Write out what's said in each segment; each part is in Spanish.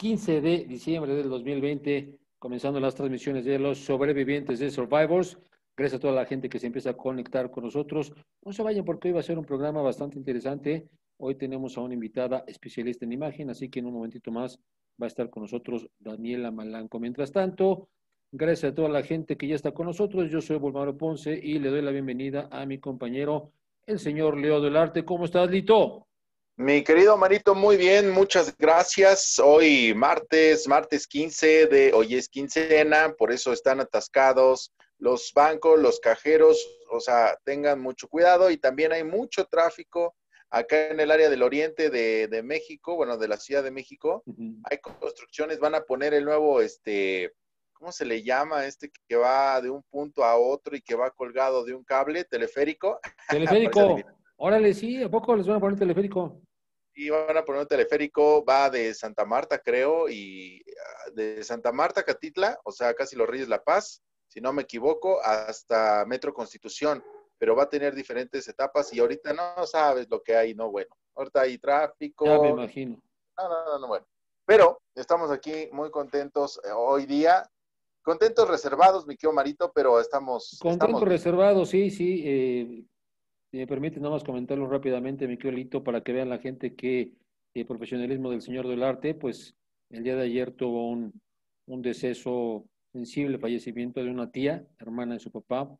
15 de diciembre del 2020, comenzando las transmisiones de los sobrevivientes de Survivors. Gracias a toda la gente que se empieza a conectar con nosotros. No se vayan porque hoy va a ser un programa bastante interesante. Hoy tenemos a una invitada especialista en imagen, así que en un momentito más va a estar con nosotros Daniela Malanco. Mientras tanto, gracias a toda la gente que ya está con nosotros. Yo soy Volmaro Ponce y le doy la bienvenida a mi compañero, el señor Leo del Arte. ¿Cómo estás, Lito? Mi querido Marito, muy bien, muchas gracias. Hoy martes, martes 15 de, hoy es quincena, por eso están atascados los bancos, los cajeros, o sea, tengan mucho cuidado y también hay mucho tráfico acá en el área del oriente de, México, bueno, de la Ciudad de México. Hay construcciones, van a poner el nuevo, este, ¿cómo se le llama? Este que va de un punto a otro y que va colgado de un cable teleférico. Teleférico. Órale, sí, ¿a poco les van a poner teleférico? Y van a poner un teleférico, va de Santa Marta, creo, y ah, de Santa Marta, Catitla, o sea, casi los Reyes La Paz, si no me equivoco, hasta Metro Constitución, pero va a tener diferentes etapas y ahorita no sabes lo que hay, no, bueno, ahorita hay tráfico. Ya me imagino. No, no, no, bueno. Pero estamos aquí muy contentos eh, hoy día, contentos reservados, mi querido Marito, pero estamos... Contentos reservados, sí, sí. Eh, si me permite nada más comentarlo rápidamente, mi querido para que vean la gente que el profesionalismo del señor del arte, pues el día de ayer tuvo un, un deceso sensible, fallecimiento de una tía, hermana de su papá,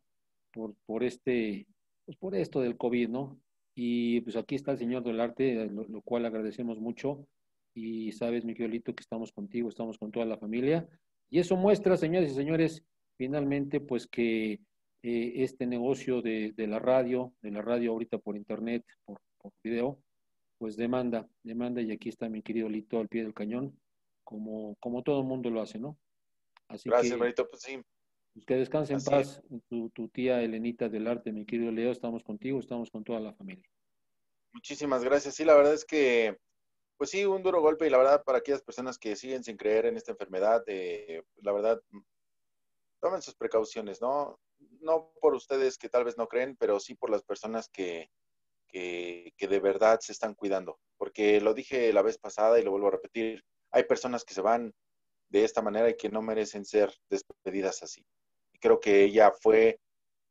por, por este, pues por esto del COVID, ¿no? Y pues aquí está el señor del arte, lo, cual agradecemos mucho. Y sabes, mi Lito, que estamos contigo, estamos con toda la familia. Y eso muestra, señores y señores, finalmente, pues que eh, este negocio de, la radio, de la radio ahorita por internet, por, video, pues demanda, demanda, y aquí está mi querido Lito al pie del cañón, como, como todo el mundo lo hace, ¿no? Así Gracias, Marito, pues sí. Pues que descanse en paz tu, tu, tía Elenita del Arte, mi querido Leo, estamos contigo, estamos con toda la familia. Muchísimas gracias. Sí, la verdad es que, pues sí, un duro golpe y la verdad para aquellas personas que siguen sin creer en esta enfermedad, eh, la verdad, tomen sus precauciones, ¿no? No por ustedes que tal vez no creen, pero sí por las personas que, que, de verdad se están cuidando. Porque lo dije la vez pasada y lo vuelvo a repetir, hay personas que se van de esta manera y que no merecen ser despedidas así. Y creo que ella fue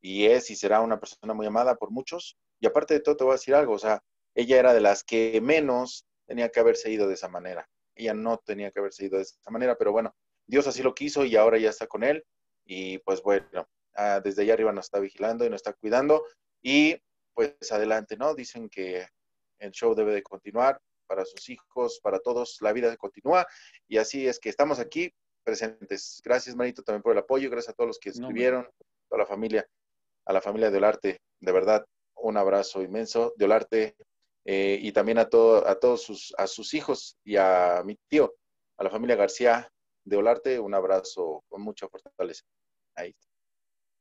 y es y será una persona muy amada por muchos. Y aparte de todo, te voy a decir algo, o sea, ella era de las que menos tenía que haberse ido de esa manera. Ella no tenía que haberse ido de esa manera, pero bueno, Dios así lo quiso y ahora ya está con él. Y pues bueno, Ah, desde allá arriba nos está vigilando y nos está cuidando. Y pues adelante, ¿no? Dicen que el show debe de continuar para sus hijos, para todos, la vida continúa. Y así es que estamos aquí presentes. Gracias, Manito, también por el apoyo. Gracias a todos los que escribieron, a toda la familia, a la familia de Olarte. De verdad, un abrazo inmenso de Olarte. Eh, y también a, todo, a todos sus, a sus hijos y a mi tío, a la familia García de Olarte, un abrazo con mucha fortaleza. Ahí está.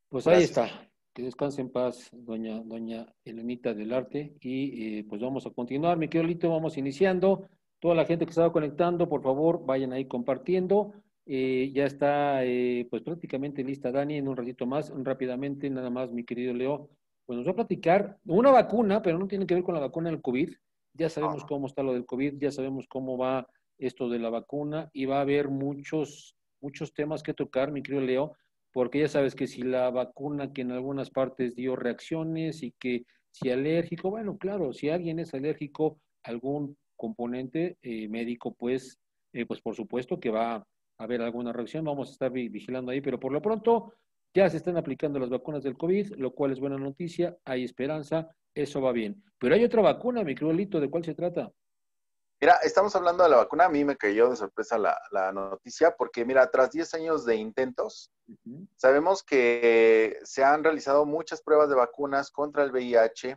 Pues ahí está. Que descanse en paz, doña, doña Elenita del Arte. Y eh, pues vamos a continuar. Mi querido Lito, vamos iniciando. Toda la gente que estaba conectando, por favor, vayan ahí compartiendo. Eh, ya está eh, pues prácticamente lista Dani en un ratito más, rápidamente, nada más, mi querido Leo. Pues nos va a platicar una vacuna, pero no tiene que ver con la vacuna del COVID. Ya sabemos cómo está lo del COVID, ya sabemos cómo va esto de la vacuna y va a haber muchos, muchos temas que tocar, mi querido Leo porque ya sabes que si la vacuna que en algunas partes dio reacciones y que si alérgico, bueno, claro, si alguien es alérgico a algún componente eh, médico, pues, eh, pues por supuesto que va a haber alguna reacción, vamos a estar vigilando ahí, pero por lo pronto ya se están aplicando las vacunas del COVID, lo cual es buena noticia, hay esperanza, eso va bien. Pero hay otra vacuna, mi ¿de cuál se trata? Mira, estamos hablando de la vacuna. A mí me cayó de sorpresa la, noticia porque, mira, tras 10 años de intentos, sabemos que se han realizado muchas pruebas de vacunas contra el VIH.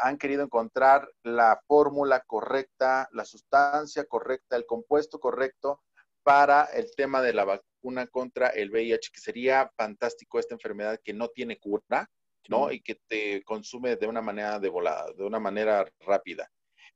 Han querido encontrar la fórmula correcta, la sustancia correcta, el compuesto correcto para el tema de la vacuna contra el VIH, que sería fantástico esta enfermedad que no tiene cura, ¿no? Y que te consume de una manera de volada, de una manera rápida.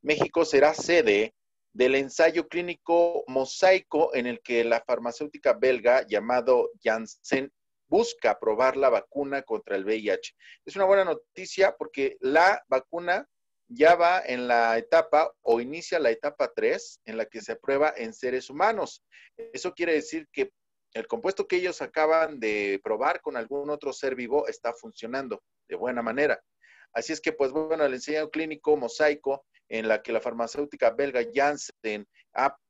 México será sede del ensayo clínico mosaico en el que la farmacéutica belga llamado Janssen busca probar la vacuna contra el VIH. Es una buena noticia porque la vacuna ya va en la etapa o inicia la etapa 3 en la que se aprueba en seres humanos. Eso quiere decir que el compuesto que ellos acaban de probar con algún otro ser vivo está funcionando de buena manera. Así es que, pues bueno, el ensayo clínico mosaico en la que la farmacéutica belga Janssen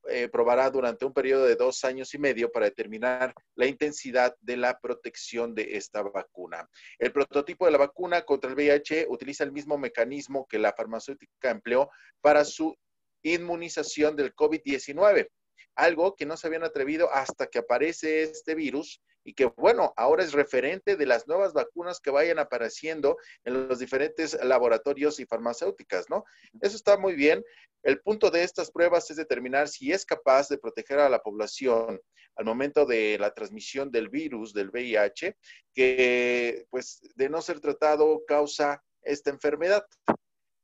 eh, probará durante un periodo de dos años y medio para determinar la intensidad de la protección de esta vacuna. El prototipo de la vacuna contra el VIH utiliza el mismo mecanismo que la farmacéutica empleó para su inmunización del COVID-19 algo que no se habían atrevido hasta que aparece este virus y que, bueno, ahora es referente de las nuevas vacunas que vayan apareciendo en los diferentes laboratorios y farmacéuticas, ¿no? Eso está muy bien. El punto de estas pruebas es determinar si es capaz de proteger a la población al momento de la transmisión del virus, del VIH, que, pues, de no ser tratado causa esta enfermedad.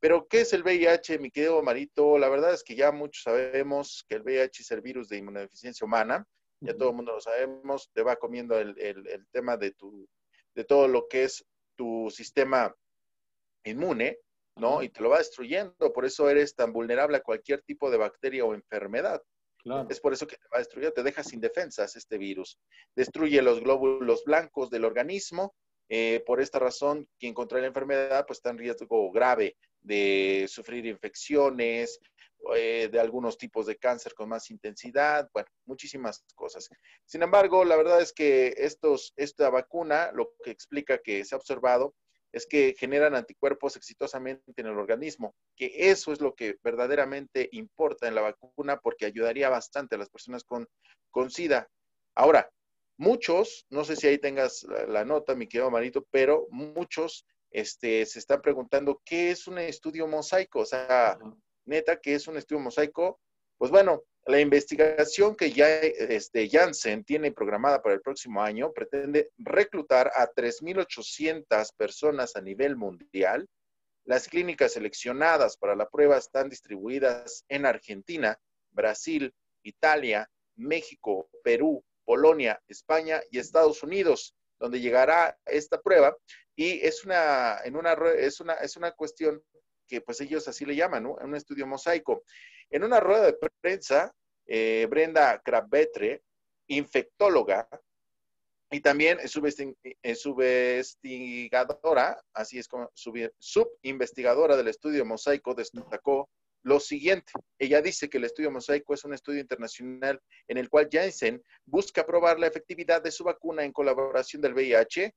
Pero, ¿qué es el VIH, mi querido Marito? La verdad es que ya muchos sabemos que el VIH es el virus de inmunodeficiencia humana. Ya todo el mundo lo sabemos. Te va comiendo el, tema de, tu, de todo lo que es tu sistema inmune, ¿no? Y te lo va destruyendo. Por eso eres tan vulnerable a cualquier tipo de bacteria o enfermedad. Es por eso que te va a destruir, te deja sin defensas este virus. Destruye los glóbulos blancos del organismo. Eh, por esta razón, quien contrae la enfermedad, pues está en riesgo grave de sufrir infecciones, eh, de algunos tipos de cáncer con más intensidad, bueno, muchísimas cosas. Sin embargo, la verdad es que estos, esta vacuna, lo que explica que se ha observado, es que generan anticuerpos exitosamente en el organismo, que eso es lo que verdaderamente importa en la vacuna porque ayudaría bastante a las personas con, con SIDA. Ahora, muchos, no sé si ahí tengas la, nota, mi querido Marito, pero muchos este, se están preguntando qué es un estudio mosaico, o sea, neta, ¿qué es un estudio mosaico? Pues bueno, la investigación que ya este, Janssen tiene programada para el próximo año pretende reclutar a 3.800 personas a nivel mundial. Las clínicas seleccionadas para la prueba están distribuidas en Argentina, Brasil, Italia, México, Perú, Polonia, España y Estados Unidos, donde llegará esta prueba y es una, en una, es una, es una cuestión que pues ellos así le llaman, ¿no? Un estudio mosaico. En una rueda de prensa, eh, Brenda Krabetre, infectóloga, y también subinvestigadora, así es como subinvestigadora del estudio mosaico, destacó lo siguiente. Ella dice que el estudio mosaico es un estudio internacional en el cual Janssen busca probar la efectividad de su vacuna en colaboración del VIH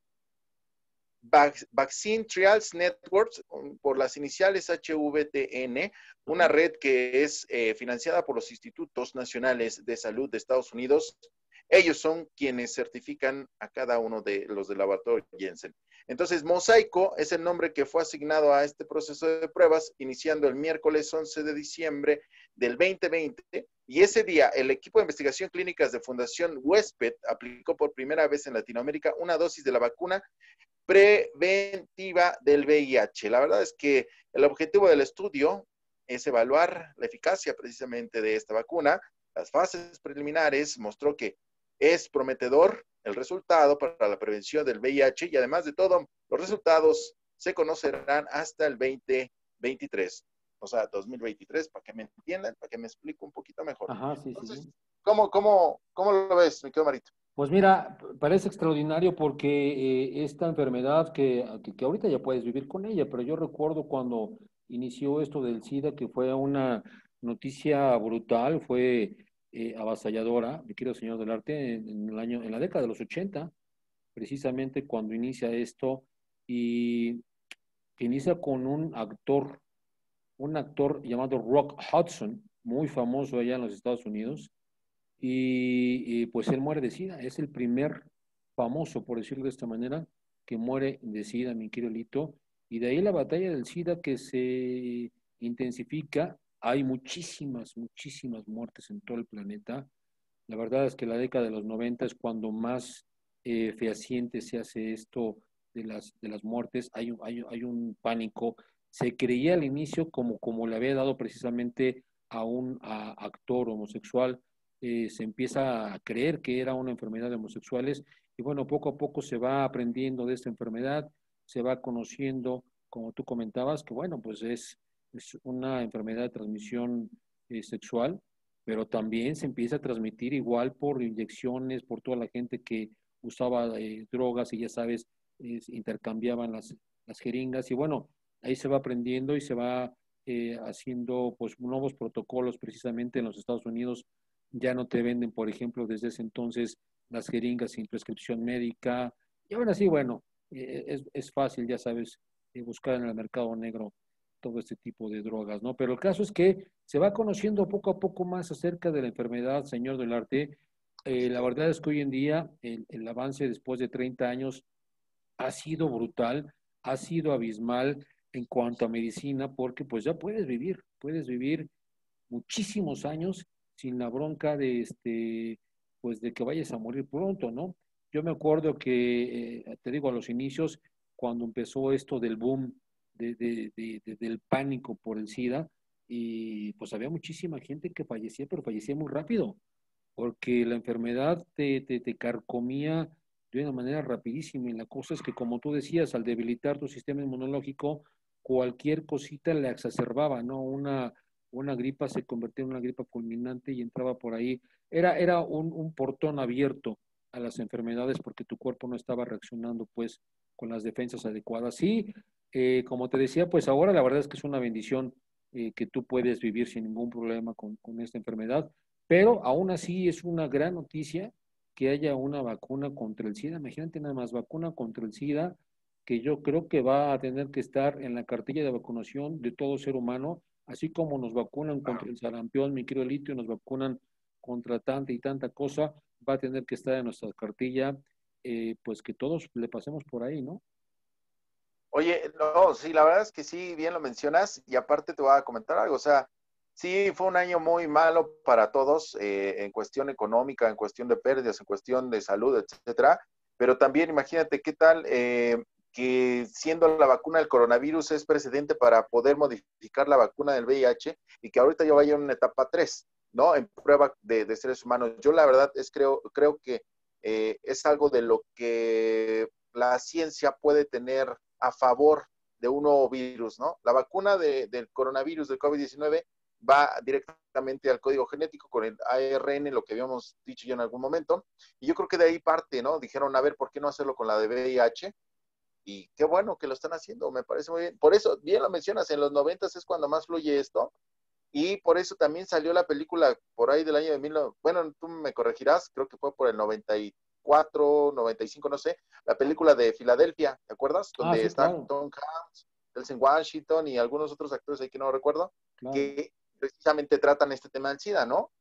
Vaccine Trials Networks, por las iniciales HVTN, una red que es eh, financiada por los Institutos Nacionales de Salud de Estados Unidos. Ellos son quienes certifican a cada uno de los del laboratorio Jensen. Entonces, Mosaico es el nombre que fue asignado a este proceso de pruebas, iniciando el miércoles 11 de diciembre del 2020. Y ese día, el equipo de investigación clínicas de Fundación Huésped aplicó por primera vez en Latinoamérica una dosis de la vacuna preventiva del VIH. La verdad es que el objetivo del estudio es evaluar la eficacia precisamente de esta vacuna. Las fases preliminares mostró que es prometedor el resultado para la prevención del VIH y además de todo, los resultados se conocerán hasta el 2023, o sea, 2023, para que me entiendan, para que me explique un poquito mejor. Ajá, sí, sí. ¿cómo, cómo, ¿Cómo lo ves, mi querido Marito? Pues mira, parece extraordinario porque eh, esta enfermedad que, que, ahorita ya puedes vivir con ella, pero yo recuerdo cuando inició esto del SIDA, que fue una noticia brutal, fue eh, avasalladora, mi querido señor del arte, en, el año, en la década de los 80, precisamente cuando inicia esto, y inicia con un actor, un actor llamado Rock Hudson, muy famoso allá en los Estados Unidos, y, pues él muere de SIDA. Es el primer famoso, por decirlo de esta manera, que muere de SIDA, mi querido Lito. Y de ahí la batalla del SIDA que se intensifica. Hay muchísimas, muchísimas muertes en todo el planeta. La verdad es que la década de los 90 es cuando más eh, fehaciente se hace esto de las, de las muertes. Hay, un, hay, hay un pánico. Se creía al inicio como, como le había dado precisamente a un actor homosexual, eh, se empieza a creer que era una enfermedad de homosexuales y bueno, poco a poco se va aprendiendo de esta enfermedad, se va conociendo, como tú comentabas, que bueno, pues es, es una enfermedad de transmisión eh, sexual, pero también se empieza a transmitir igual por inyecciones, por toda la gente que usaba eh, drogas y ya sabes, intercambiaban las, las jeringas y bueno, ahí se va aprendiendo y se va eh, haciendo pues nuevos protocolos precisamente en los Estados Unidos. Ya no te venden, por ejemplo, desde ese entonces las jeringas sin prescripción médica. Y ahora sí, bueno, eh, es, es, fácil, ya sabes, eh, buscar en el mercado negro todo este tipo de drogas, ¿no? Pero el caso es que se va conociendo poco a poco más acerca de la enfermedad, señor del arte. la verdad es que hoy en día el, el avance después de 30 años ha sido brutal, ha sido abismal en cuanto a medicina, porque pues ya puedes vivir, puedes vivir muchísimos años sin la bronca de este, pues de que vayas a morir pronto, ¿no? Yo me acuerdo que, eh, te digo, a los inicios, cuando empezó esto del boom, del pánico por el SIDA, y pues había muchísima gente que fallecía, pero fallecía muy rápido, porque la enfermedad te, te, te carcomía de una manera rapidísima. Y la cosa es que, como tú decías, al debilitar tu sistema inmunológico, cualquier cosita le exacerbaba, ¿no? Una, una gripa se convertía en una gripa culminante y entraba por ahí. Era, era un, portón abierto a las enfermedades porque tu cuerpo no estaba reaccionando pues con las defensas adecuadas. Sí, eh, como te decía, pues ahora la verdad es que es una bendición eh, que tú puedes vivir sin ningún problema con, con, esta enfermedad, pero aún así es una gran noticia que haya una vacuna contra el SIDA. Imagínate nada más, vacuna contra el SIDA que yo creo que va a tener que estar en la cartilla de vacunación de todo ser humano, así como nos vacunan contra el sarampión, microlitio, nos vacunan contra tanta y tanta cosa, va a tener que estar en nuestra cartilla, eh, pues que todos le pasemos por ahí, ¿no? Oye, no, sí, la verdad es que sí, bien lo mencionas, y aparte te voy a comentar algo, o sea, sí, fue un año muy malo para todos eh, en cuestión económica, en cuestión de pérdidas, en cuestión de salud, etcétera, pero también imagínate qué tal eh, que siendo la vacuna del coronavirus es precedente para poder modificar la vacuna del VIH y que ahorita ya vaya en una etapa 3, ¿no? En prueba de, seres humanos. Yo la verdad es creo, creo que eh, es algo de lo que la ciencia puede tener a favor de un nuevo virus, ¿no? La vacuna del coronavirus, del COVID-19, va directamente al código genético con el ARN, lo que habíamos dicho ya en algún momento. Y yo creo que de ahí parte, ¿no? Dijeron, a ver, ¿por qué no hacerlo con la de VIH? Y qué bueno que lo están haciendo, me parece muy bien. Por eso, bien lo mencionas, en los noventas es cuando más fluye esto, y por eso también salió la película por ahí del año de mil, bueno, tú me corregirás, creo que fue por el 94, 95, no sé, la película de Filadelfia, ¿te acuerdas? Ah, Donde está Tom Hanks, Nelson Washington y algunos otros actores ahí que no recuerdo, que precisamente tratan este tema del SIDA, ¿no?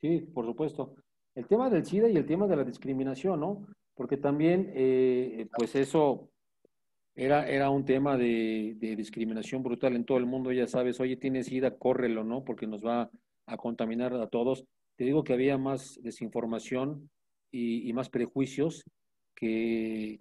Sí, por supuesto. El tema del SIDA y el tema de la discriminación, ¿no? Porque también, eh, pues eso era, era un tema de, discriminación brutal en todo el mundo. Ya sabes, oye, tienes ida, córrelo, ¿no? Porque nos va a contaminar a todos. Te digo que había más desinformación y, más prejuicios que,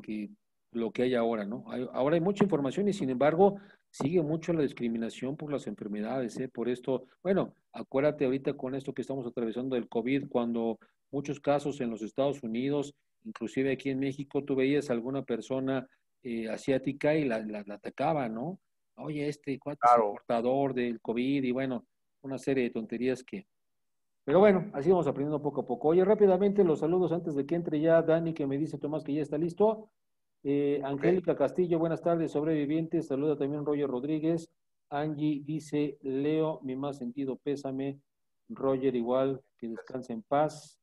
lo que hay ahora, ¿no? ahora hay mucha información y sin embargo sigue mucho la discriminación por las enfermedades, ¿eh? Por esto, bueno, acuérdate ahorita con esto que estamos atravesando del COVID, cuando muchos casos en los Estados Unidos, inclusive aquí en México, tú veías a alguna persona eh, asiática y la, la, atacaba, ¿no? Oye, este cuate es el portador del COVID y bueno, una serie de tonterías que... Pero bueno, así vamos aprendiendo poco a poco. Oye, rápidamente los saludos antes de que entre ya Dani, que me dice Tomás que ya está listo. Eh, Angélica Castillo, buenas tardes, sobrevivientes. Saluda también Roger Rodríguez. Angie dice, Leo, mi más sentido pésame. Roger igual, que descanse en paz.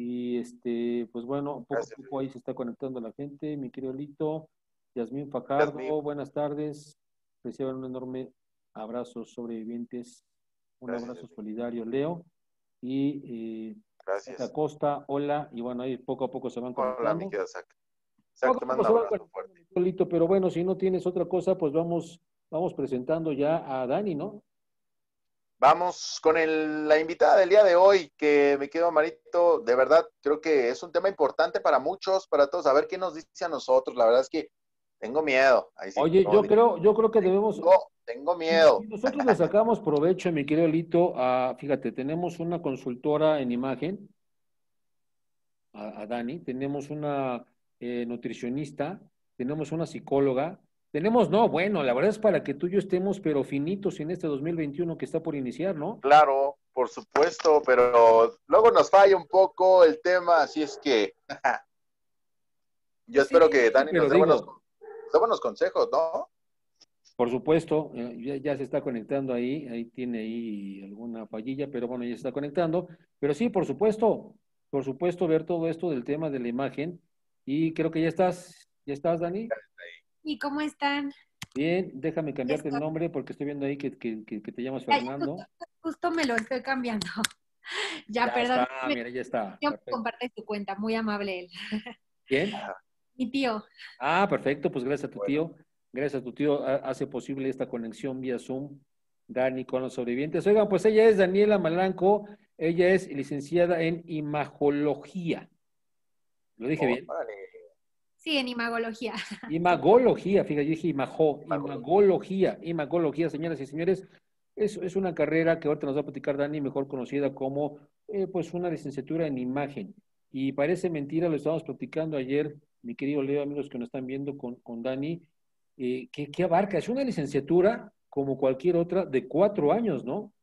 Y este, pues bueno, poco a poco ahí se está conectando la gente. Mi querido Lito, Yasmín Facardo, buenas tardes. Reciban un enorme abrazo sobrevivientes, un abrazo solidario, Leo. Y eh, Gracias. Costa, hola, y bueno, ahí poco a poco se van conectando. Hola, mi querido Lito, pero bueno, si no tienes otra cosa, pues vamos, vamos presentando ya a Dani, ¿no? Vamos con la invitada del día de hoy, que me quedo, Marito, de verdad, creo que es un tema importante para muchos, para todos. A ver qué nos dice a nosotros. La verdad es que tengo miedo. Oye, yo creo, yo creo que debemos. Tengo, tengo miedo. nosotros le sacamos provecho, mi querido Lito, a, fíjate, tenemos una consultora en imagen, a, Dani, tenemos una eh, nutricionista, tenemos una psicóloga, Tenemos, no, bueno, la verdad es para que tú y yo estemos, pero finitos en este 2021 que está por iniciar, ¿no? Claro, por supuesto, pero luego nos falla un poco el tema, así es que yo espero que Dani nos dé buenos, consejos, ¿no? Por supuesto, eh, ya, se está conectando ahí, ahí tiene ahí alguna fallilla, pero bueno, ya se está conectando. Pero sí, por supuesto, por supuesto, ver todo esto del tema de la imagen. Y creo que ya estás, ¿ya estás, Dani? ¿Y cómo están? Bien, déjame cambiarte el nombre porque estoy viendo ahí que, te llamas Fernando. Justo, me lo estoy cambiando. ya, perdón. Está, mira, ya está. comparte su cuenta, muy amable él. ¿Quién? Mi tío. Ah, perfecto, pues gracias a tu tío. Gracias a tu tío hace posible esta conexión vía Zoom, Dani, con los sobrevivientes. Oigan, pues ella es Daniela Malanco, ella es licenciada en imagología. ¿Lo dije bien? Sí, en imagología. Imagología, fíjate, yo dije imago, imagología, imagología, señoras y señores. Es, es una carrera que ahorita nos va a platicar Dani, mejor conocida como eh, pues una licenciatura en imagen. Y parece mentira, lo estábamos platicando ayer, mi querido Leo, amigos que nos están viendo con, con Dani, eh, ¿qué, abarca? Es una licenciatura como cualquier otra de cuatro años, ¿no?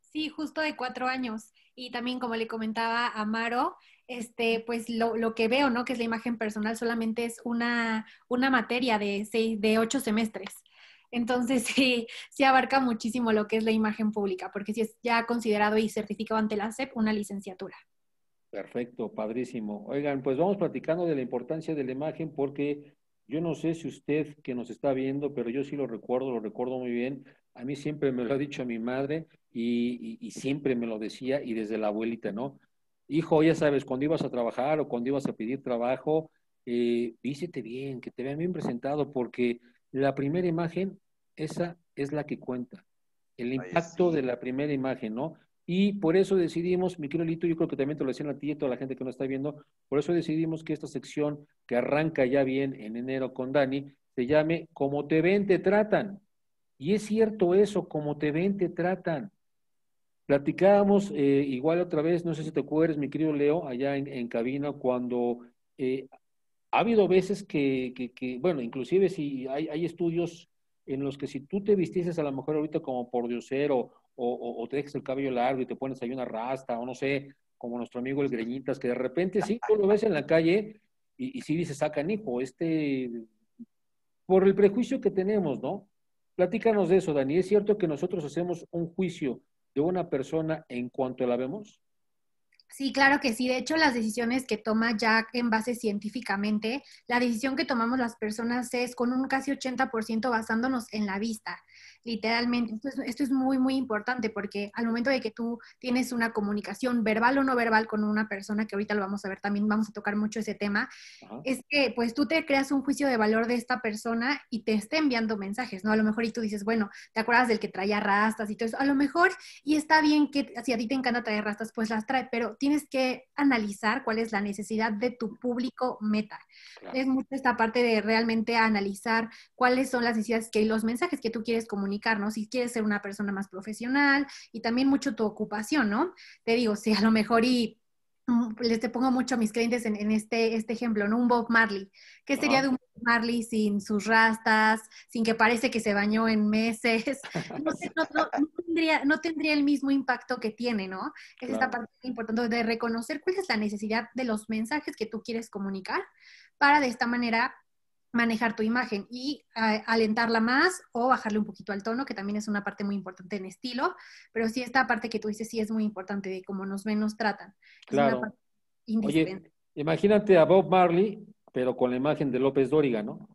Sí, justo de cuatro años. Y también, como le comentaba a Maro, este, pues lo, que veo, ¿no? Que es la imagen personal, solamente es una, una materia de, seis, de ocho semestres. Entonces, sí, sí abarca muchísimo lo que es la imagen pública, porque sí es ya considerado y certificado ante la SEP una licenciatura. Perfecto, padrísimo. Oigan, pues vamos platicando de la importancia de la imagen porque yo no sé si usted que nos está viendo, pero yo sí lo recuerdo, lo recuerdo muy bien. A mí siempre me lo ha dicho mi madre y, siempre me lo decía y desde la abuelita, ¿no? Hijo, ya sabes, cuando ibas a trabajar o cuando ibas a pedir trabajo, eh, vístete bien, que te vean bien presentado, porque la primera imagen, esa es la que cuenta. El impacto de la primera imagen, ¿no? Y por eso decidimos, mi querido Lito, yo creo que también te lo decían a ti y a toda la gente que nos está viendo, por eso decidimos que esta sección que arranca ya bien en enero con Dani, se llame Como te ven, te tratan. Y es cierto eso, como te ven, te tratan. Platicábamos eh, igual otra vez, no sé si te acuerdas, mi querido Leo, allá en, cabina, cuando eh, ha habido veces que, bueno, inclusive si hay, hay, estudios en los que si tú te vistieses a lo mejor ahorita como por diosero o, te dejas el cabello largo y te pones ahí una rasta, o no sé, como nuestro amigo el Greñitas, que de repente sí, tú lo ves en la calle y, y sí dices, sacan ah, hijo, este, por el prejuicio que tenemos, ¿no? Platícanos de eso, Dani. ¿Es cierto que nosotros hacemos un juicio de una persona en cuanto la vemos? Sí, claro que sí. De hecho, las decisiones que toma Jack en base científicamente, la decisión que tomamos las personas es con un casi 80% basándonos en la vista literalmente. Esto es, muy, muy importante porque al momento de que tú tienes una comunicación verbal o no verbal con una persona, que ahorita lo vamos a ver también, vamos a tocar mucho ese tema, es que pues tú te creas un juicio de valor de esta persona y te esté enviando mensajes, ¿no? A lo mejor y tú dices, bueno, ¿te acuerdas del que traía rastas y todo eso? A lo mejor, y está bien que si a ti te encanta traer rastas, pues las trae, pero tienes que analizar cuál es la necesidad de tu público meta. Es mucho esta parte de realmente analizar cuáles son las necesidades que los mensajes que tú quieres comunicar si quieres ser una persona más profesional y también mucho tu ocupación, ¿no? Te digo, si a lo mejor y mm, les te pongo mucho a mis clientes en, este, este ejemplo, ¿no? Un Bob Marley. ¿Qué sería de un Bob Marley sin sus rastas, sin que parece que se bañó en meses? No, tendría, el mismo impacto que tiene, ¿no? Es esta parte importante de reconocer cuál es la necesidad de los mensajes que tú quieres comunicar para de esta manera manejar tu imagen y eh, alentarla más o bajarle un poquito al tono, que también es una parte muy importante en estilo, pero sí esta parte que tú dices sí es muy importante de cómo nos ven, nos tratan. Claro. Oye, imagínate a Bob Marley, pero con la imagen de López Dóriga, ¿no?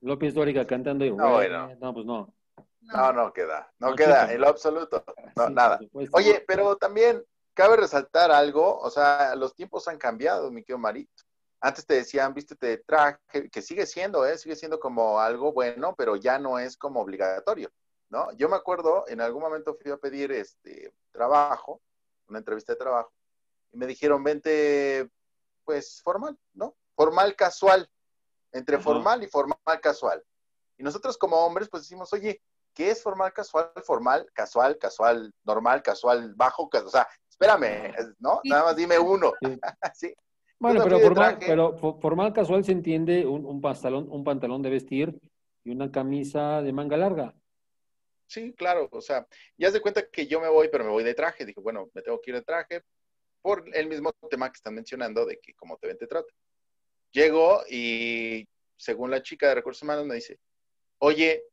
López Dóriga cantando y, no, no, pues no. No, no queda, no, queda, en lo absoluto, no, nada. Oye, pero también cabe resaltar algo, o sea, los tiempos han cambiado, mi querido Marito. Antes te decían, vístete de traje, que sigue siendo, ¿eh? sigue siendo como algo bueno, pero ya no es como obligatorio, ¿no? Yo me acuerdo, en algún momento fui a pedir este trabajo, una entrevista de trabajo, y me dijeron, vente, pues, formal, ¿no? Formal casual, entre formal y formal casual. Y nosotros como hombres, pues decimos, oye, ¿qué es formal casual? Formal, casual, casual, normal, casual, bajo, o sea, espérame, ¿no? Nada más dime uno. ¿Sí? Bueno, pero formal, pero formal casual se entiende un, un, pantalón, un pantalón de vestir y una camisa de manga larga. Sí, claro, o sea, ya se cuenta que yo me voy, pero me voy de traje. Digo, bueno, me tengo que ir de traje por el mismo tema que están mencionando de que como te ven te trata. Llego y según la chica de recursos humanos me dice, oye,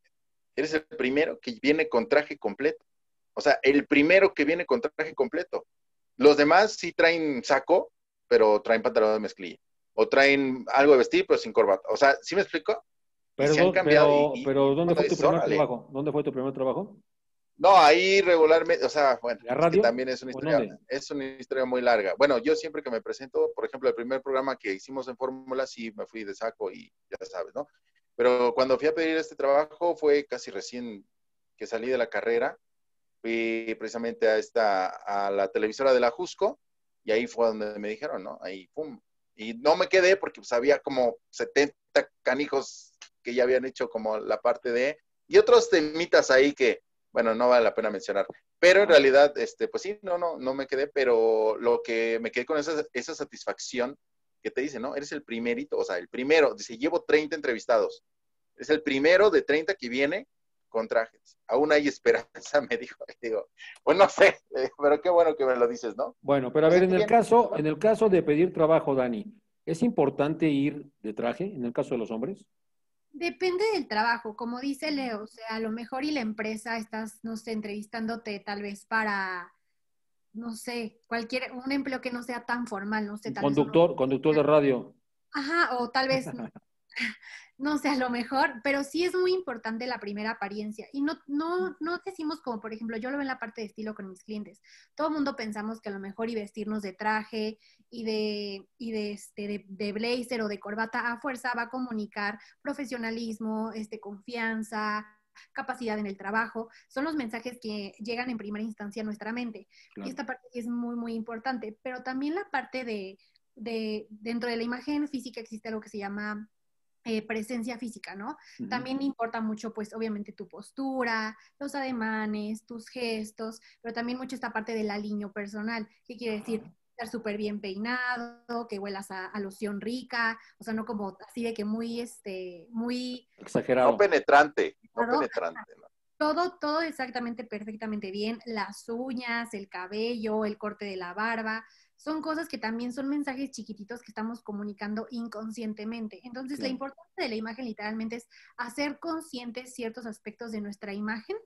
eres el primero que viene con traje completo. O sea, el primero que viene con traje completo. Los demás sí traen saco, pero traen pantalón de mezclilla. O traen algo de vestir, pero sin corbata. O sea, ¿sí me explico? Pero, pero, ¿dónde fue tu primer trabajo? ¿Dónde fue tu primer trabajo? No, ahí regularmente, o sea, bueno, también es una historia, es una historia muy larga. Bueno, yo siempre que me presento, por ejemplo, el primer programa que hicimos en Fórmula, sí me fui de saco y ya sabes, ¿no? Pero cuando fui a pedir este trabajo fue casi recién que salí de la carrera, fui precisamente a esta, a la televisora de la Jusco, y ahí fue donde me dijeron, ¿no? Ahí, pum. Y no me quedé porque pues, había como 70 canijos que ya habían hecho como la parte de, y otros temitas ahí que, bueno, no vale la pena mencionar. Pero en realidad, este, pues sí, no, no, no me quedé, pero lo que me quedé con esa, esa satisfacción que te dice, ¿no? Eres el primerito, o sea, el primero, dice, llevo 30 entrevistados. Es el primero de 30 que viene con trajes. Aún hay esperanza, me dijo. digo, pues no sé, pero qué bueno que me lo dices, ¿no? Bueno, pero a ver, en el caso, en el caso de pedir trabajo, Dani, ¿es importante ir de traje en el caso de los hombres? Depende del trabajo, como dice Leo, o sea, a lo mejor y la empresa estás, no sé, entrevistándote tal vez para, no sé, cualquier, un empleo que no sea tan formal, no sé. Tal conductor, conductor de radio. Ajá, o tal vez, no sé, a lo mejor, pero sí es muy importante la primera apariencia. Y no, no, no decimos como, por ejemplo, yo lo veo en la parte de estilo con mis clientes. Todo el mundo pensamos que a lo mejor y vestirnos de traje y de, y de, este, de, blazer o de corbata a fuerza va a comunicar profesionalismo, este, confianza, capacidad en el trabajo, son los mensajes que llegan en primera instancia a nuestra mente. Y esta parte es muy, muy importante. Pero también la parte de, de, dentro de la imagen física existe algo que se llama eh, presencia física, ¿no? También importa mucho, pues, obviamente tu postura, los ademanes, tus gestos, pero también mucho esta parte del aliño personal, ¿qué quiere decir? Estar súper bien peinado, que huelas a, loción rica, o sea, no como así de que muy, este, muy... Exagerado. No penetrante, no penetrante, ¿no? Todo, todo exactamente, perfectamente bien, las uñas, el cabello, el corte de la barba, son cosas que también son mensajes chiquititos que estamos comunicando inconscientemente. Entonces, la importancia de la imagen literalmente es hacer conscientes ciertos aspectos de nuestra imagen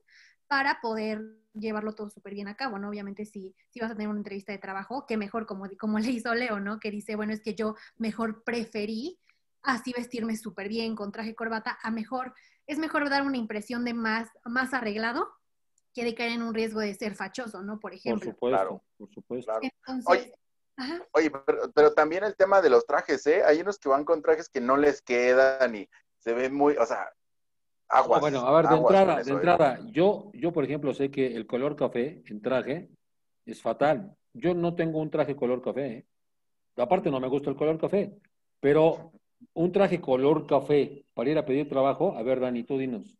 para poder llevarlo todo súper bien a cabo, ¿no? Obviamente, si, si vas a tener una entrevista de trabajo, que mejor, como, como le hizo Leo, ¿no? Que dice, bueno, es que yo mejor preferí así vestirme súper bien, con traje corbata, a mejor, es mejor dar una impresión de más, más arreglado que de caer en un riesgo de ser fachoso, ¿no? Por ejemplo. Por supuesto, por supuesto. Entonces, Oye, pero, también el tema de los trajes, ¿eh? Hay unos que van con trajes que no les quedan y se ven muy, o sea, aguas. bueno, a ver, de entrada, de ¿eh? entrada, yo, yo por ejemplo sé que el color café en traje es fatal. Yo no tengo un traje color café. ¿eh? Aparte no me gusta el color café, pero un traje color café para ir a pedir trabajo, a ver, Dani, tú dinos.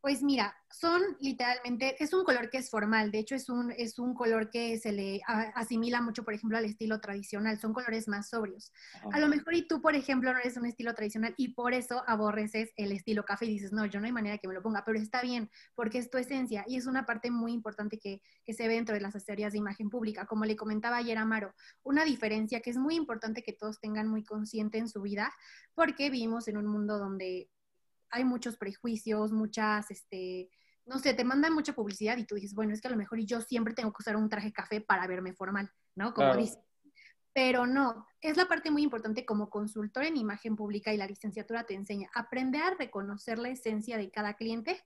Pues mira, son literalmente, es un color que es formal, de hecho es un, es un color que se le asimila mucho, por ejemplo, al estilo tradicional, son colores más sobrios. A lo mejor y tú, por ejemplo, no eres un estilo tradicional y por eso aborreces el estilo café y dices, no, yo no hay manera que me lo ponga, pero está bien, porque es tu esencia y es una parte muy importante que, que se ve dentro de las asesorías de imagen pública. Como le comentaba ayer a Amaro, una diferencia que es muy importante que todos tengan muy consciente en su vida, porque vivimos en un mundo donde hay muchos prejuicios, muchas, este, no sé, te mandan mucha publicidad y tú dices, bueno, es que a lo mejor yo siempre tengo que usar un traje café para verme formal, ¿no? Como dice. Pero no, es la parte muy importante como consultor en imagen pública y la licenciatura te enseña. Aprender a reconocer la esencia de cada cliente